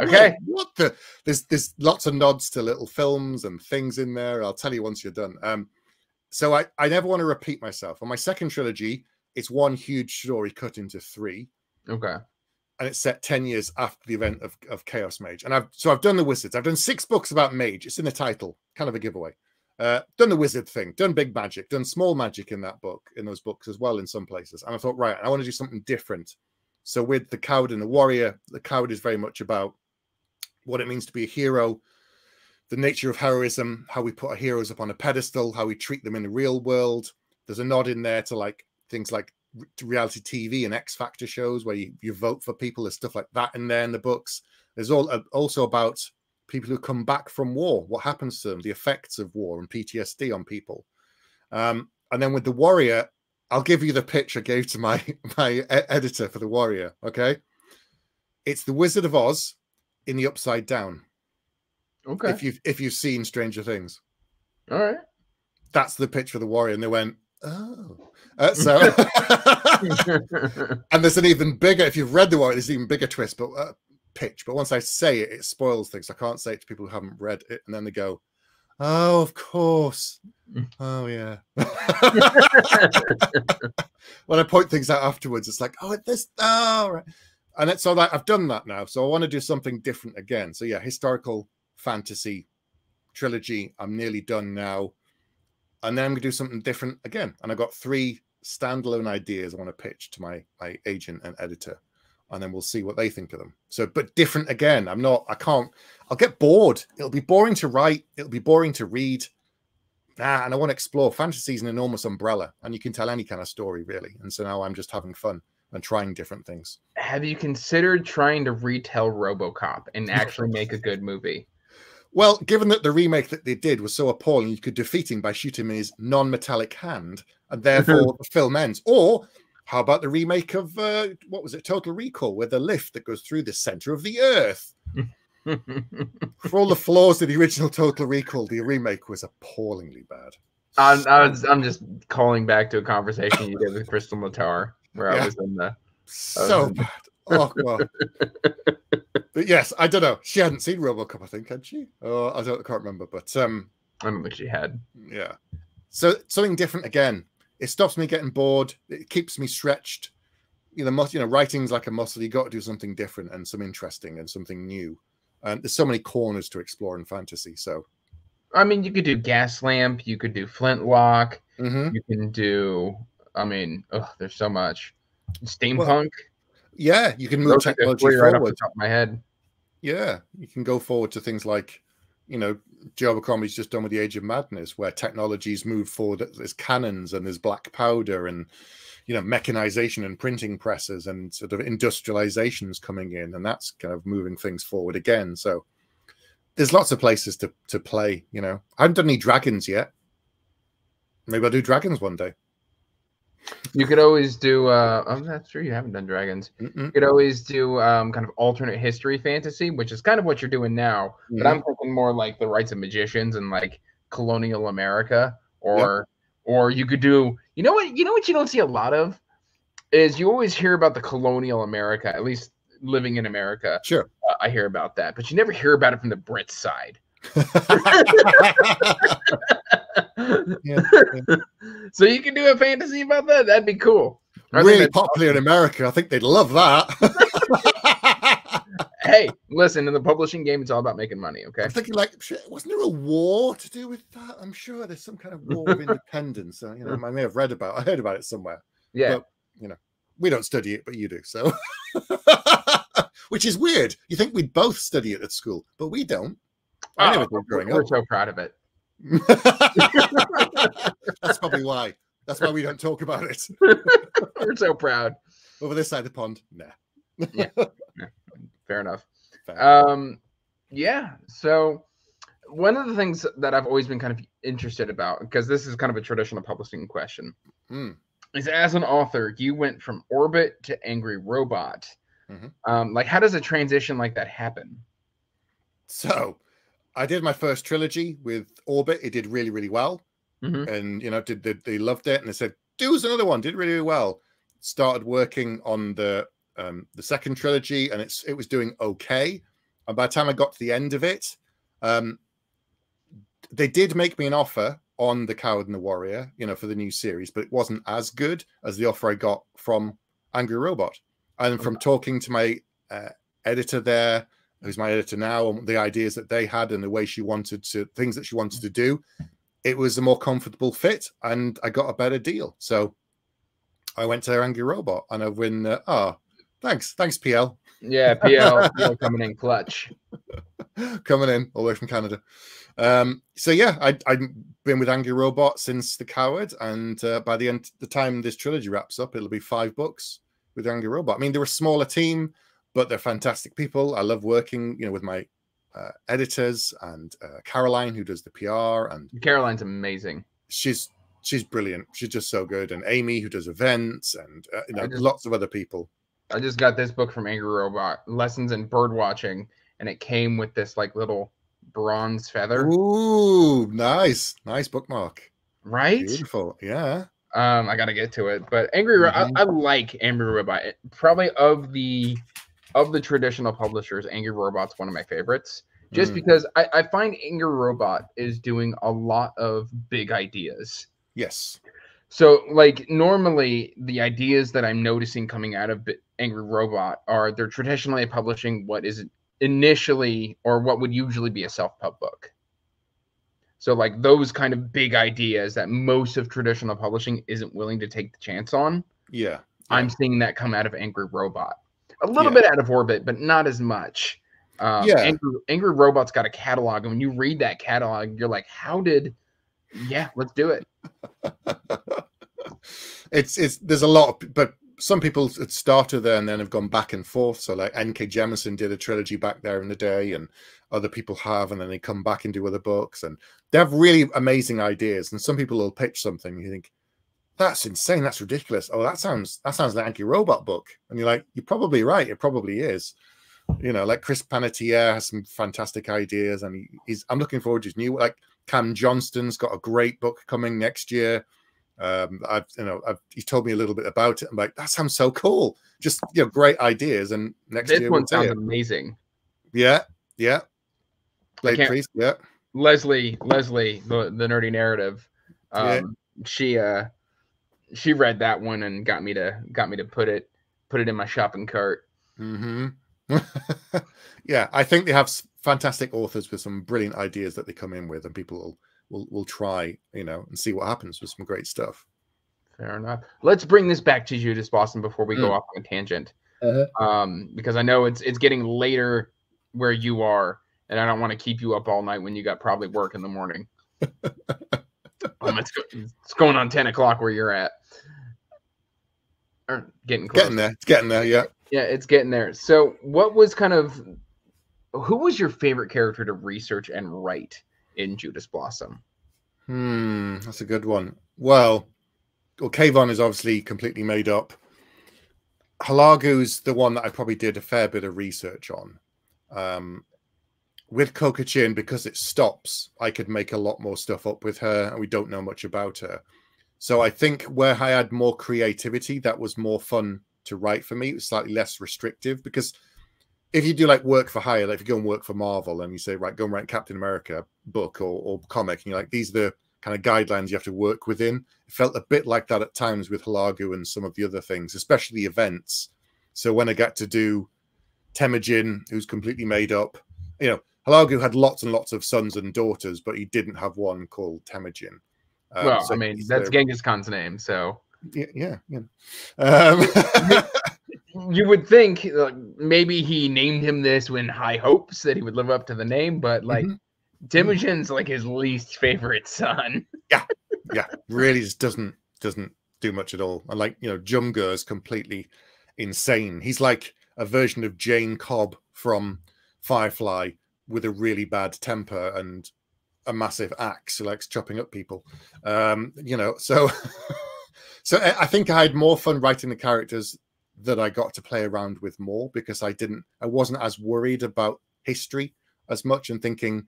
okay,
what the? There's there's lots of nods to little films and things in there. I'll tell you once you're done. Um, so I I never want to repeat myself. On my second trilogy, it's one huge story cut into three.
Okay.
And it's set 10 years after the event of, of Chaos Mage. And I've so I've done the Wizards. I've done six books about Mage. It's in the title, kind of a giveaway. Uh, done the wizard thing, done big magic, done small magic in that book, in those books as well, in some places. And I thought, right, I want to do something different. So with the coward and the warrior, the coward is very much about what it means to be a hero, the nature of heroism, how we put our heroes up on a pedestal, how we treat them in the real world. There's a nod in there to like things like reality TV and X Factor shows where you, you vote for people. There's stuff like that in there in the books. There's all uh, also about people who come back from war, what happens to them, the effects of war and PTSD on people. Um, and then with the warrior, I'll give you the pitch I gave to my my editor for the warrior. Okay, it's the Wizard of Oz in the Upside Down.
Okay,
if you've if you've seen Stranger Things,
all right,
that's the pitch for the warrior, and they went, oh, uh, so. and there's an even bigger. If you've read the warrior, there's an even bigger twist. But uh, pitch, but once I say it, it spoils things. I can't say it to people who haven't read it, and then they go, "Oh, of course, oh yeah." when I point things out afterwards, it's like, "Oh, this, oh, right." and it's so that I've done that now. So I want to do something different again. So yeah, historical fantasy trilogy. I'm nearly done now, and then I'm gonna do something different again. And I've got three standalone ideas I want to pitch to my my agent and editor and then we'll see what they think of them. So, but different again. I'm not, I can't, I'll get bored. It'll be boring to write, it'll be boring to read. Nah, and I want to explore. Fantasy is an enormous umbrella, and you can tell any kind of story, really. And so now I'm just having fun and trying different things.
Have you considered trying to retell Robocop and actually make a good movie?
Well, given that the remake that they did was so appalling, you could defeat him by shooting him in his non-metallic hand, and therefore the film ends. Or how about the remake of uh, what was it, Total Recall, with the lift that goes through the center of the Earth? For all the flaws of the original Total Recall, the remake was appallingly bad.
I'm, I was, I'm just calling back to a conversation you did with Crystal Matar, where yeah. I was in the.
So in... bad. Oh god. but yes, I don't know. She hadn't seen RoboCop, I think, had she? Oh, I don't. I can't remember. But um,
I don't think she had.
Yeah. So something different again it stops me getting bored. It keeps me stretched. You know, you know, writing's like a muscle. You got to do something different and some interesting and something new. And there's so many corners to explore in fantasy. So,
I mean, you could do Gas Lamp. You could do Flintlock.
Mm-hmm.
You can do. I mean, oh, there's so much. Steampunk. Well,
yeah, you can move Those technology
right forward. top of my head.
Yeah, you can go forward to things like you know, Joe Abercrombie's just done with the Age of Madness, where technologies move forward. There's cannons and there's black powder and you know mechanization and printing presses and sort of industrializations coming in, and that's kind of moving things forward again. So there's lots of places to to play. You know, I haven't done any dragons yet. Maybe I'll do dragons one day.
You could always do. Uh, oh, that's true. You haven't done dragons.
Mm-mm.
You could always do um, kind of alternate history fantasy, which is kind of what you're doing now. Mm-hmm. But I'm thinking more like the rights of magicians and like colonial America, or Or you could do, you know what, you know what you don't see a lot of is you always hear about the colonial America, at least living in America.
Sure.
Uh, I hear about that, but you never hear about it from the Brit side.
yeah, yeah.
so you can do a fantasy about that. That'd be cool. I
Really popular in America. I think they'd love that.
Hey, listen, in the publishing game, it's all about making money. Okay.
I'm thinking, like, wasn't there a war to do with that? I'm sure there's some kind of war of independence. Uh, you know, I may have read about. I heard about it somewhere.
Yeah.
But, you know, we don't study it, but you do. So, which is weird. You think we'd both study it at school, but we don't. I never
Oh,
did growing
we're
up.
so proud of it.
That's probably why. That's why we don't talk about it.
we're so proud.
Over this side of the pond, nah. Yeah.
Fair enough.
Fair.
Um, yeah. So one of the things that I've always been kind of interested about, because this is kind of a traditional publishing question,
Mm.
is as an author, you went from Orbit to Angry Robot.
Mhm.
Um, like, how does a transition like that happen?
So, I did my first trilogy with Orbit. It did really, really well.
Mhm.
and you know did, did they loved it and they said do us another one did really, really well started working on the um the second trilogy and it's it was doing okay and by the time i got to the end of it um they did make me an offer on the coward and the warrior you know for the new series but it wasn't as good as the offer i got from angry robot and from talking to my uh, editor there who's my editor now and the ideas that they had and the way she wanted to things that she wanted to do it was a more comfortable fit and I got a better deal. So I went to Angry Robot and I've been, uh, oh, thanks. Thanks, PL.
Yeah, PL, PL coming in clutch.
Coming in all the way from Canada. Um, so yeah, I, I've been with Angry Robot since The Coward. And uh, by the end, the time this trilogy wraps up, it'll be five books with Angry Robot. I mean, they're a smaller team, but they're fantastic people. I love working, you know, with my uh, editors and uh, Caroline, who does the PR, and
Caroline's amazing.
she's she's brilliant. She's just so good. And Amy, who does events, and uh, you know,
just-
lots of other people.
I just got this book from Angry Robot, Lessons in Bird Watching, and it came with this like little bronze feather,
Ooh, nice, nice bookmark.
right?
Beautiful. Yeah.
Um, I gotta get to it, but Angry, Ro-
Mhm.
I, I like Angry Robot. Probably of the of the traditional publishers, Angry Robot's one of my favorites. Just
Mm.
because I, I find Angry Robot is doing a lot of big ideas.
Yes.
So, like normally, the ideas that I'm noticing coming out of Angry Robot are they're traditionally publishing what is initially or what would usually be a self-pub book. So, like those kind of big ideas that most of traditional publishing isn't willing to take the chance on.
Yeah.
I'm seeing that come out of Angry Robot. A little
Yeah.
bit out of Orbit, but not as much. Um,
Yeah.
Angry, Angry Robot's got a catalog, and when you read that catalog, you're like, how did? Yeah, let's do it.
it's it's there's a lot of but some people had started there and then have gone back and forth. So like N.K. Jemisin did a trilogy back there in the day, and other people have, and then they come back and do other books, and they have really amazing ideas. And some people will pitch something, you think that's insane, that's ridiculous. Oh, that sounds that sounds like Angry Robot book, and you're like, you're probably right, it probably is. You know, like Chris Panatier has some fantastic ideas, and he, he's. I'm looking forward to his new. Like Cam Johnston's got a great book coming next year. Um, I've you know I've, he told me a little bit about it. I'm like, that sounds so cool. Just you know, great ideas. And next
This
year,
one
we'll
sounds amazing.
yeah, yeah. Blade Priest, yeah,
Leslie, Leslie, the, the nerdy narrative. Um,
Yeah.
She uh, she read that one and got me to got me to put it put it in my shopping cart.
hmm yeah. I think they have fantastic authors with some brilliant ideas that they come in with, and people will will will try, you know, and see what happens with some great stuff.
Fair enough. Let's bring this back to Judas Blossom before we go
Mm.
off on a tangent.
Uh-huh.
Um, because I know it's it's getting later where you are, and I don't want to keep you up all night when you got probably work in the morning. um, it's, it's going on ten o'clock where you're at, or getting close.
Getting there, it's getting there. Yeah.
Yeah, it's getting there. So, what was kind of who was your favorite character to research and write in Judas Blossom?
Hmm, that's a good one. Well, well, Kaivan is obviously completely made up. Hulagu's the one that I probably did a fair bit of research on. Um, with Kokochin, because it stops, I could make a lot more stuff up with her, and we don't know much about her. So I think where I had more creativity, that was more fun to write for me. It was slightly less restrictive because if you do like work for hire, like if you go and work for Marvel and you say, right, go and write Captain America book or, or comic, and you're like, these are the kind of guidelines you have to work within. It felt a bit like that at times with Hulagu and some of the other things, especially events. So when I got to do Temujin, who's completely made up, you know, Hulagu had lots and lots of sons and daughters, but he didn't have one called Temujin.
Um, well, so I mean, that's the, Genghis Khan's name, so
yeah, yeah. yeah. Um,
you would think like, maybe he named him this when high hopes that he would live up to the name, but like mm-hmm. Temujin's like his least favorite son.
yeah, yeah, really just doesn't doesn't do much at all. And like you know, Jumgur is completely insane. He's like a version of Jayne Cobb from Firefly with a really bad temper and a massive axe who likes chopping up people. Um, you know, so so I think I had more fun writing the characters that I got to play around with more because I didn't I wasn't as worried about history as much and thinking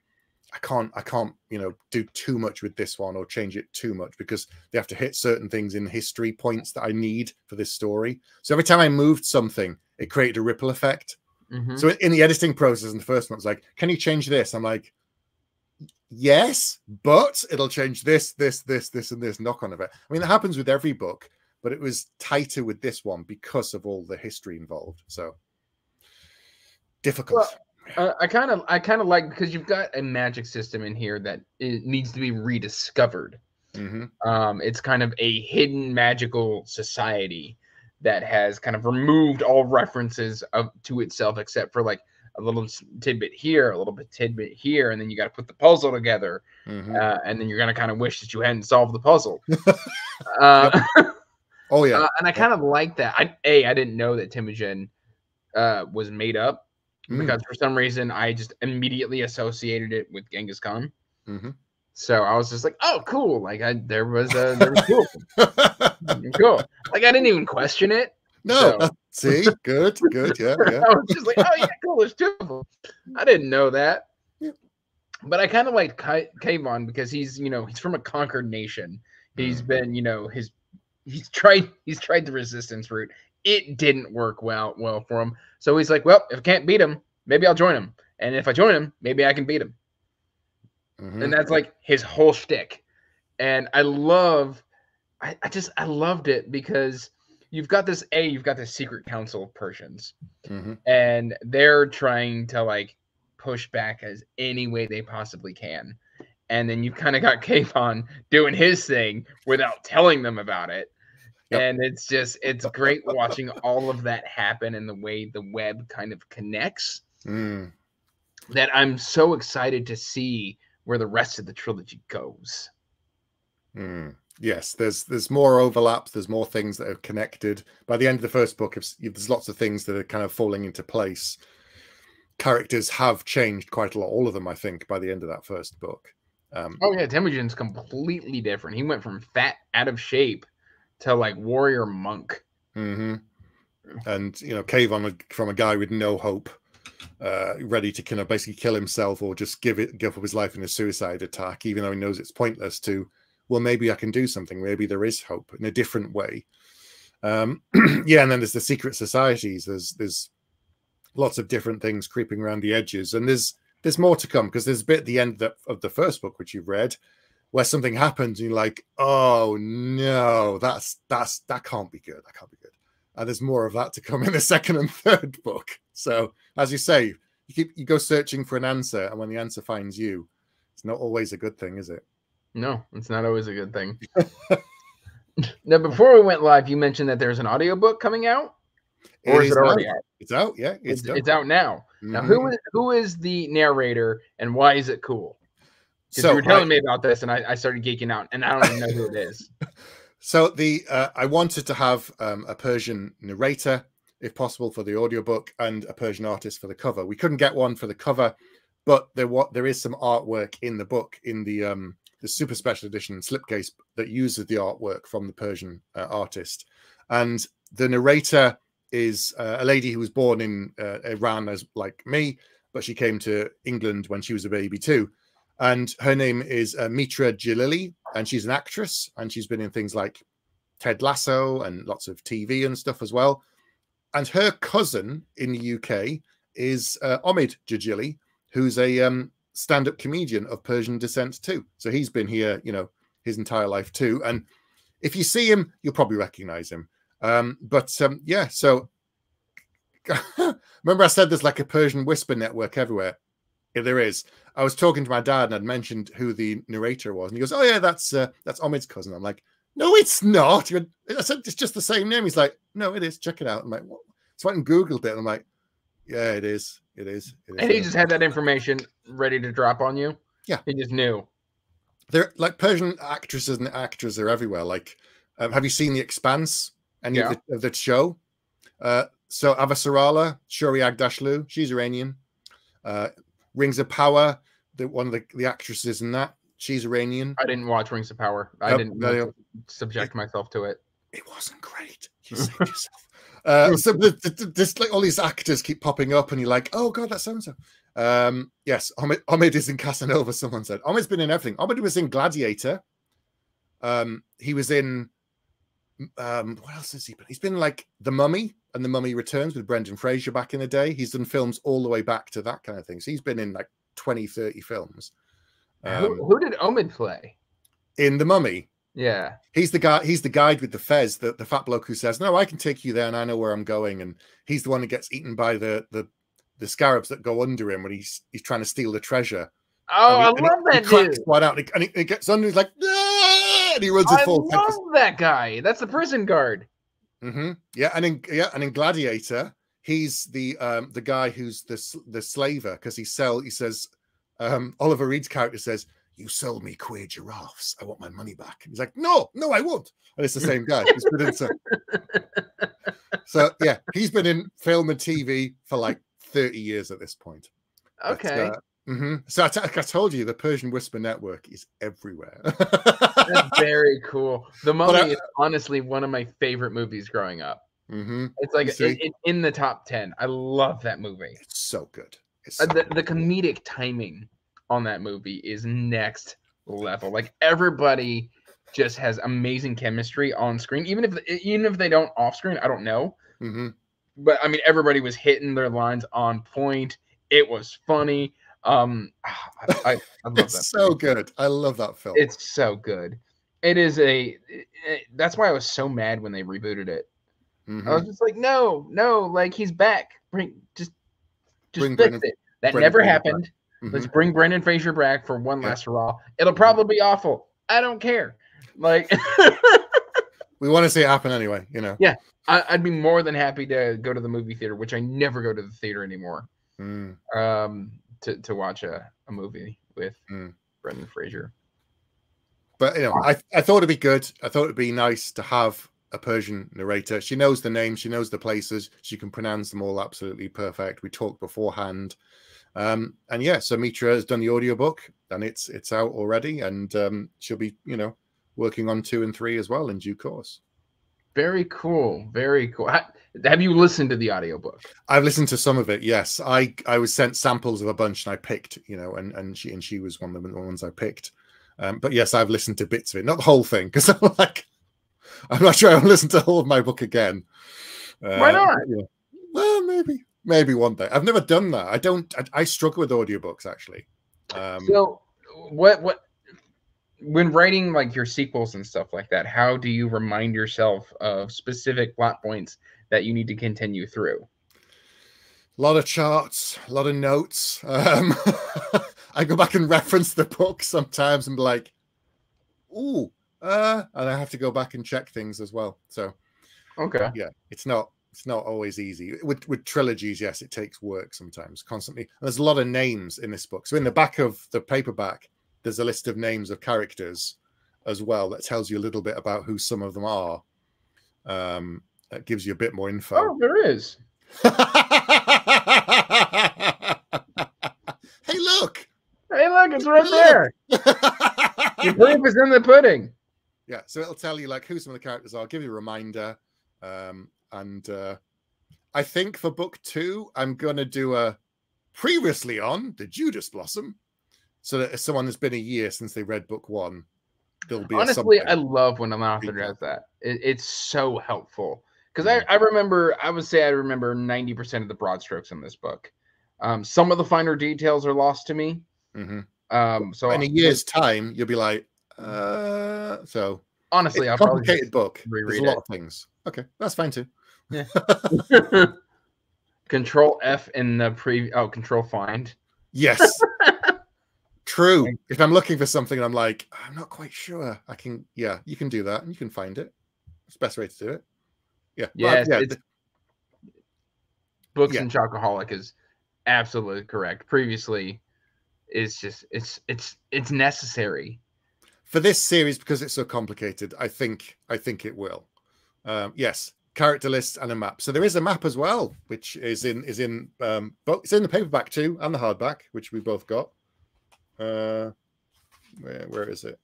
I can't I can't you know do too much with this one or change it too much because they have to hit certain things in history points that I need for this story. So every time I moved something, it created a ripple effect. Mm-hmm. So in the editing process in the first one, it's like, can you change this? I'm like, yes, but it'll change this, this, this, this, and this knock on effect. I mean, that happens with every book, but it was tighter with this one because of all the history involved. So difficult.
Well, uh, I kind of, I kind of like because you've got a magic system in here that it needs to be rediscovered. Mm-hmm. Um, it's kind of a hidden magical society that has kind of removed all references of to itself except for like a little tidbit here, a little bit tidbit here, and then you got to put the puzzle together, mm-hmm. uh, and then you're gonna kind of wish that you hadn't solved the puzzle. uh,
oh yeah,
uh, and I kind of like that. I a I didn't know that Temujin uh, was made up mm. because for some reason I just immediately associated it with Genghis Khan. Mm-hmm. So I was just like, oh, cool. Like I there was a there was cool. cool. Like I didn't even question it.
No, so. see, good, good, yeah, yeah.
I was just like, oh yeah, cool. There's two of them. I didn't know that. Yeah. But I kind of like Kaivan because he's, you know, he's from a conquered nation. He's mm. been, you know, his he's tried he's tried the resistance route. It didn't work well well for him. So he's like, well, if I can't beat him, maybe I'll join him. And if I join him, maybe I can beat him. Mm-hmm. And that's like his whole shtick. And I love, I, I just I loved it because you've got this a you've got this secret council of Persians, mm-hmm. and they're trying to like push back as any way they possibly can. And then you've kind of got Kaivan doing his thing without telling them about it. Yep. And it's just it's great watching all of that happen and the way the web kind of connects. Mm. That I'm so excited to see where the rest of the trilogy goes.
Mm. Yes, there's there's more overlaps. There's more things that are connected. By the end of the first book, if, if there's lots of things that are kind of falling into place. Characters have changed quite a lot. All of them, I think, by the end of that first book.
Um, oh yeah, Temujin's completely different. He went from fat, out of shape, to like warrior monk.
Mm-hmm. And you know, Kaivan from a guy with no hope, uh, ready to kind of basically kill himself or just give it give up his life in a suicide attack, even though he knows it's pointless to well, maybe I can do something. Maybe there is hope in a different way. Um, yeah, and then there's the secret societies. There's there's lots of different things creeping around the edges, and there's there's more to come because there's a bit at the end of the, of the first book which you've read where something happens and you're like, oh no, that's that's that can't be good. That can't be good. And there's more of that to come in the second and third book. So as you say, you keep you go searching for an answer, and when the answer finds you, it's not always a good thing, is it?
No, it's not always a good thing. now, before we went live, you mentioned that there's an audiobook coming out.
Or it is, is it already out? It's out, yeah.
It's, it's, it's out now. Mm-hmm. Now, who mm-hmm. is who is the narrator and why is it cool? Because so, you were telling me about this, and I, I, started geeking out, and I don't even know who it is.
So the uh, I wanted to have um, a Persian narrator, if possible, for the audiobook, and a Persian artist for the cover. We couldn't get one for the cover, but there what there is some artwork in the book in the um, the super special edition slipcase that uses the artwork from the Persian uh, artist. And the narrator is uh, a lady who was born in uh, Iran as like me, but she came to England when she was a baby too. And her name is uh, Mitra Jalili. and she's an actress, and she's been in things like Ted Lasso and lots of TV and stuff as well. And her cousin in the UK is uh, Omid Djalili, who's a um, stand-up comedian of Persian descent too. So he's been here, you know, his entire life too. And if you see him, you'll probably recognize him. Um, but um, yeah, so remember I said there's like a Persian whisper network everywhere. Yeah, there is. I was talking to my dad and I'd mentioned who the narrator was, and he goes, "Oh yeah, that's uh, that's Omid's cousin." I'm like, "No, it's not." I said, "It's just the same name." He's like, "No, it is. Check it out." I'm like, what? "So I went and googled it." And I'm like, "Yeah, it is. It is." It is.
And he just had that information ready to drop on you.
Yeah,
he just knew.
They're like Persian actresses and actors are everywhere. Like, um, have you seen The Expanse? Any yeah. of, the, of the show? Uh, so Avasarala, Shohreh Aghdashloo, she's Iranian. Uh, Rings of Power, the one of the, the actresses in that, she's Iranian.
I didn't watch Rings of Power. I nope, didn't no, subject it, myself to it.
It wasn't great. You saved yourself. Uh, so this like all these actors keep popping up, and you're like, oh god, that's so and so. Um, yes, Omid, Omid is in Casanova. Someone said Omid's been in everything. Omid was in Gladiator. Um, he was in um, what else has he been? He's been like The Mummy and The Mummy Returns with Brendan Fraser back in the day. He's done films all the way back to that kind of thing. So he's been in like 20, 30 films.
Um, who, who, did Omid play?
In The Mummy.
Yeah.
He's the guy, he's the guide with the fez, the, the fat bloke who says, No, I can take you there and I know where I'm going. And he's the one that gets eaten by the the the scarabs that go under him when he's he's trying to steal the treasure.
Oh, he, I love he, that he dude.
Right out and, he, and he, gets under, he's like, and he runs I full.
I love that guy. That's the prison guard.
Mm-hmm. Yeah, and in yeah, and in Gladiator, he's the um the guy who's the the slaver because he sell. He says, um, Oliver Reed's character says, "You sold me queer giraffes. I want my money back." he's like, "No, no, I won't." And it's the same guy. He's been into. so yeah, he's been in film and TV for like thirty years at this point.
Okay. But, uh,
Mm-hmm. So I, told you, the Persian Whisper Network is everywhere.
That's very cool. The Mummy I, is honestly one of my favorite movies growing up.
Mm-hmm.
It's like it, it, in the top ten. I love that movie.
It's so good. It's
uh, so uh, the, good. the comedic timing on that movie is next level. Like everybody just has amazing chemistry on screen, even if even if they don't off screen. I don't know,
mm-hmm.
but I mean, everybody was hitting their lines on point. It was funny um, I, I, I love
it's so movie. good. I love that film.
It's so good. It is a. It, that's why I was so mad when they rebooted it. Mm-hmm. I was just like, no, no, like he's back. Bring just, just bring fix it. That never happened. Mm-hmm. Let's bring Brendan Fraser back for one yeah. last hurrah. It'll probably be awful. I don't care. Like,
we want to see it happen anyway. You know.
Yeah, I, would be more than happy to go to the movie theater, which I never go to the theater anymore.
Mm.
Um, to, to watch a, a movie with mm. Brendan Fraser.
But you know, I, I thought it'd be good. I thought it'd be nice to have a Persian narrator. She knows the names, she knows the places, she can pronounce them all absolutely perfect. We talked beforehand. Um, and yeah, so Mitra has done the audiobook and it's it's out already, and um, she'll be, you know, working on two and three as well in due course.
Very cool. Very cool. Have you listened to the audiobook?
I've listened to some of it. Yes, I I was sent samples of a bunch and I picked, you know, and and she and she was one of the ones I picked. Um, but yes, I've listened to bits of it, not the whole thing, because I'm like, I'm not sure I'll listen to all of my book again.
Uh, Why not?
Yeah. Well, maybe, maybe one day. I've never done that. I don't. I, I struggle with audiobooks actually.
Um, so, what what when writing like your sequels and stuff like that, how do you remind yourself of specific plot points that you need to continue through?
A lot of charts, a lot of notes. Um, I go back and reference the book sometimes and be like, "Ooh," uh, and I have to go back and check things as well. So,
okay,
yeah, it's not it's not always easy with with trilogies. Yes, it takes work sometimes, constantly. And there's a lot of names in this book. So in the back of the paperback, there's a list of names of characters as well that tells you a little bit about who some of them are. Um, that gives you a bit more info.
Oh, there is.
hey, look.
Hey, look, it's right there. the proof is in the pudding.
Yeah, so it'll tell you like who some of the characters are, give you a reminder. Um, and uh, I think for book two, I'm going to do a previously on the Judas Blossom so that if someone has been a year since they read book one, there'll be
Honestly. I love when an author does that. It, it's so helpful because. I, I remember I would say I remember ninety percent of the broad strokes in this book. Um, some of the finer details are lost to me.
Mhm.
Um, so
in a year's time, you'll be like, uh, so
honestly,
it's
I'll probably
complicated book. There's a lot
it.
of things. Okay, that's fine too.
Control F in the pre. Oh, Control Find.
Yes. True. If I'm looking for something and I'm like, I'm not quite sure, I can, yeah, you can do that and you can find it. It's the best way to do it. Yeah. But,
Yes,
yeah.
Books
Yeah.
and Chocoholic is absolutely correct. Previously, is just it's it's it's necessary.
for this series because it's so complicated i think i think it will um yes character lists and a map. So there is a map as well which is in is in um but it's in the paperback too and the hardback which we both got. Uh where, where is it?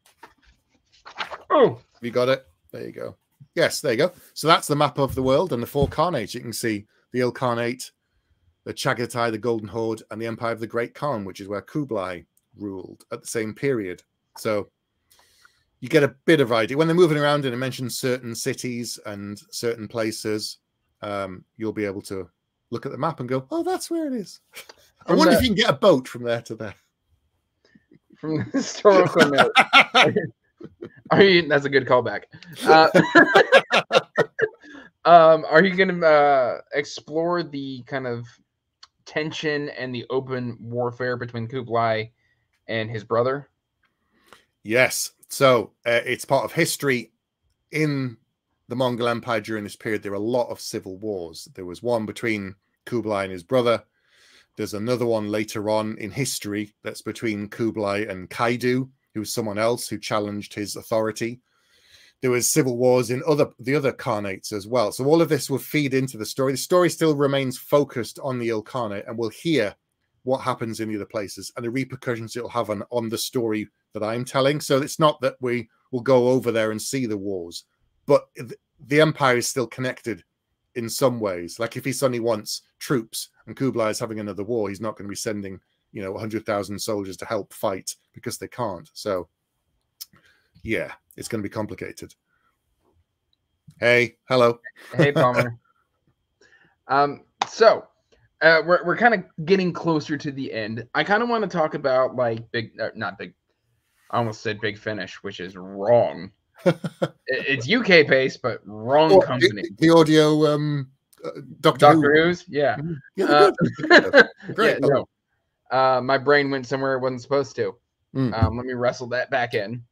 Oh,
you got it? There you go. Yes there you go. So that's the map of the world and the four khanates. You can see the ilkhanate the chagatai the golden horde and the empire of the great khan which is where kublai ruled at the same period. So you get a bit of idea when they're moving around and it mentions certain cities and certain places um, you'll be able to look at the map and go oh that's where it is i
From
wonder
the-
if you can get a boat from there to there
from the historical note. Are you? That's a good callback. Uh, um, are you going to uh, explore the kind of tension and the open warfare between Kublai and his brother?
Yes. So uh, it's part of history in the Mongol Empire during this period. There are a lot of civil wars. There was one between Kublai and his brother. There's another one later on in history that's between Kublai and Kaidu, who was someone else who challenged his authority. There was civil wars in other the other Khanates as well. So all of this will feed into the story. The story still remains focused on the Ilkhanate, and we'll hear what happens in the other places and the repercussions it'll have on, on the story that I'm telling. So it's not that we will go over there and see the wars, but th- the empire is still connected in some ways. Like if he suddenly wants troops and Kublai is having another war, he's not going to be sending, you know, 100,000 soldiers to help fight because they can't. So, yeah, it's going to be complicated. Hey, hello.
Hey, Palmer. um, so uh, we're we're kind of getting closer to the end. I kind of want to talk about like big, uh, not big. I almost said Big Finish, which is wrong. It- it's UK based, but wrong
Oh,
company.
The, the audio, um, uh, Doctor,
Doctor
Who.
Who's, yeah.
Yeah,
Uh.
Great.
yeah, no. Uh, my brain went somewhere it wasn't supposed to.
Mm.
Um, let me wrestle that back in.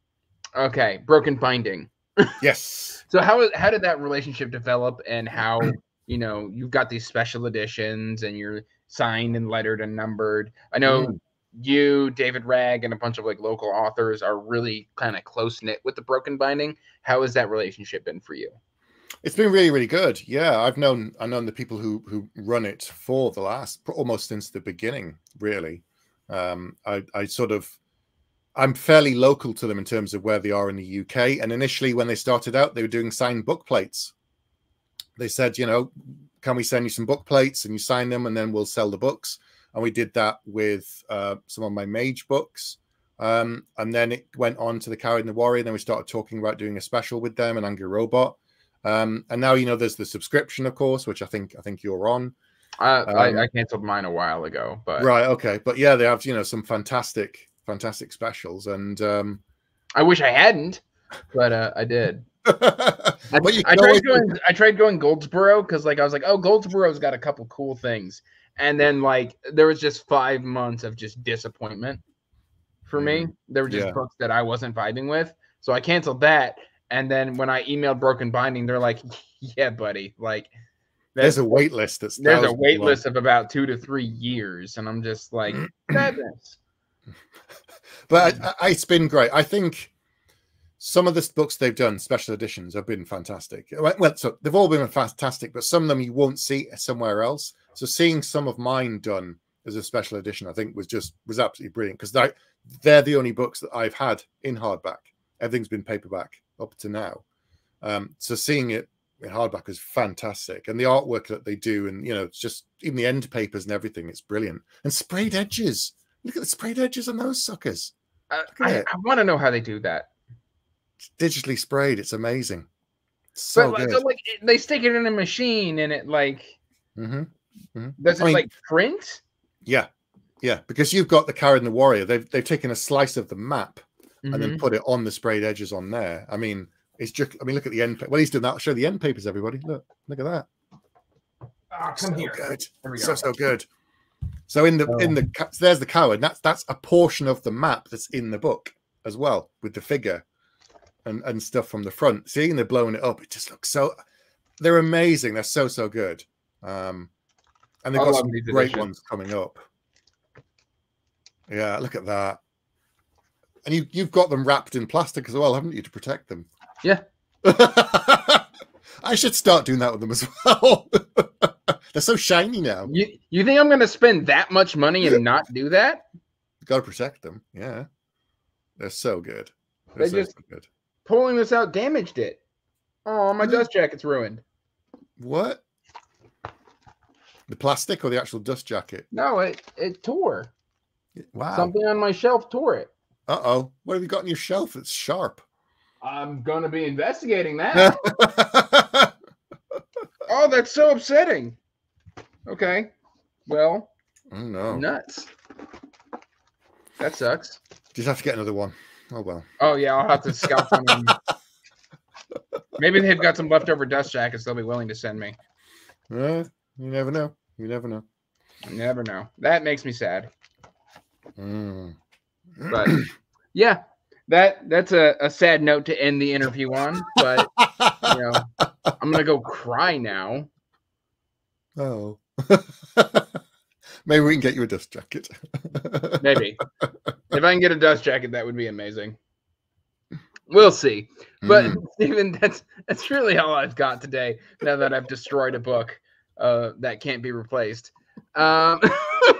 Okay, Broken Binding.
Yes.
So how how did that relationship develop, and how you know you've got these special editions, and you're signed and lettered and numbered. I know
Mm.
you, David Ragg, and a bunch of like local authors are really kind of close knit with the Broken Binding. How has that relationship been for you?
It's been really, really good. Yeah, I've known I've known the people who who run it for the last almost since the beginning. Really, um, I I sort of I'm fairly local to them in terms of where they are in the UK. And initially, when they started out, they were doing signed book plates. They said, you know, can we send you some book plates and you sign them, and then we'll sell the books. And we did that with uh, some of my mage books. Um, and then it went on to the Coward and the Warrior. And then we started talking about doing a special with them and Angry Robot. Um, and now you know there's the subscription, of course, which I think I think you're on.
Uh,
Um,
I, I canceled mine a while ago, but
Right, okay. But yeah, they have, you know, some fantastic, fantastic specials. And um
I wish I hadn't, but uh, I did. I, I tried going. I tried going Goldsboro because, like, I was like, "Oh, Goldsboro's got a couple cool things," and then like there was just five months of just disappointment for me. Mm-hmm. There were just
Yeah.
books that I wasn't vibing with, so I canceled that. And then when I emailed Broken Binding, they're like, "Yeah, buddy, like."
there's a wait list that's
there's a wait
long.
list of about two to three years, and I'm just like, "Madness."
but I, I, it's been great. I think some of the books they've done, special editions, have been fantastic. Well, so they've all been fantastic, but some of them you won't see somewhere else. So seeing some of mine done as a special edition, I think was just was absolutely brilliant because they're, they're the only books that I've had in hardback. Everything's been paperback up to now. Um, so seeing it in hardback is fantastic, and the artwork that they do, and you know, it's just even the end papers and everything, it's brilliant. And sprayed edges. Look at the sprayed edges on those suckers. At
I. I want to know how they do that.
Digitally sprayed. It's amazing. So
but
good.
so like they stick it in a machine and it like
mm-hmm.
does it
I mean-
like print?
Yeah, yeah. Because you've got the Carrot and the Warrior. They've they've taken a slice of the map and
Mhm.
then put it on the sprayed edges on there. I mean, it's just. I mean, look at the end. Well, he's doing that. I'll show the end papers, everybody. Look, look at that.
Ah,
so
come here.
good.
There we
So
go.
so good. So in the in
Oh.
the ca- there's the coward. That's that's a portion of the map that's in the book as well with the figure and and stuff from the front. Seeing they're blowing it up, it just looks so. They're amazing. They're so so good. Um, and they've
I
got some great
editions.
ones coming up. Yeah, look at that. And you you've got them wrapped in plastic as well, haven't you, to protect them?
Yeah.
I should start doing that with them as well. They're so shiny now.
You you think I'm gonna spend that much money and not do that?
Got to protect them. Yeah, they're so good. They're
They
so,
just-
so good.
Pulling this out damaged it. Oh, my
Mhm.
dust jacket's ruined.
What? The plastic or the actual dust jacket?
No, it it tore.
Wow.
Something on my shelf tore it.
Uh oh. What have you got on your shelf It's sharp?
I'm gonna be investigating that. oh, that's so upsetting. Okay. Well,
oh no.
nuts. That sucks.
Just have to get another one. Oh well.
Oh yeah, I'll have to scout them. Maybe they've got some leftover dust jackets they'll be willing to send me.
Uh, you never know. You never know.
You never know. That makes me sad.
Mm.
But yeah, that that's a, a sad note to end the interview on. But you know, I'm gonna go cry now.
oh. Maybe we can get you a dust jacket.
Maybe if I can get a dust jacket, that would be amazing. We'll see. But
Mm.
Stephen, that's that's really all I've got today. Now that I've destroyed a book uh, that can't be replaced. Um, uh,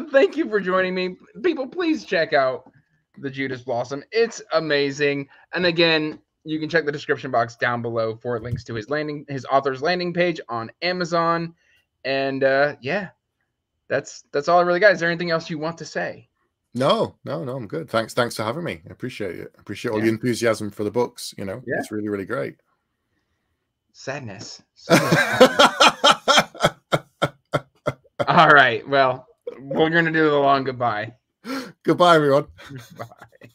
thank you for joining me, people. Please check out the Judas Blossom. It's amazing. And again, you can check the description box down below for links to his landing, his author's landing page on Amazon. And uh, yeah, that's that's all I really got. Is there anything else you want to say?
No, no, no, I'm good. Thanks, thanks for having me. I appreciate it. I appreciate all the enthusiasm for the books. You know,
Yeah.
it's really, really great.
Sadness. all right. Well, we're gonna do the long goodbye.
Goodbye, everyone.
Bye.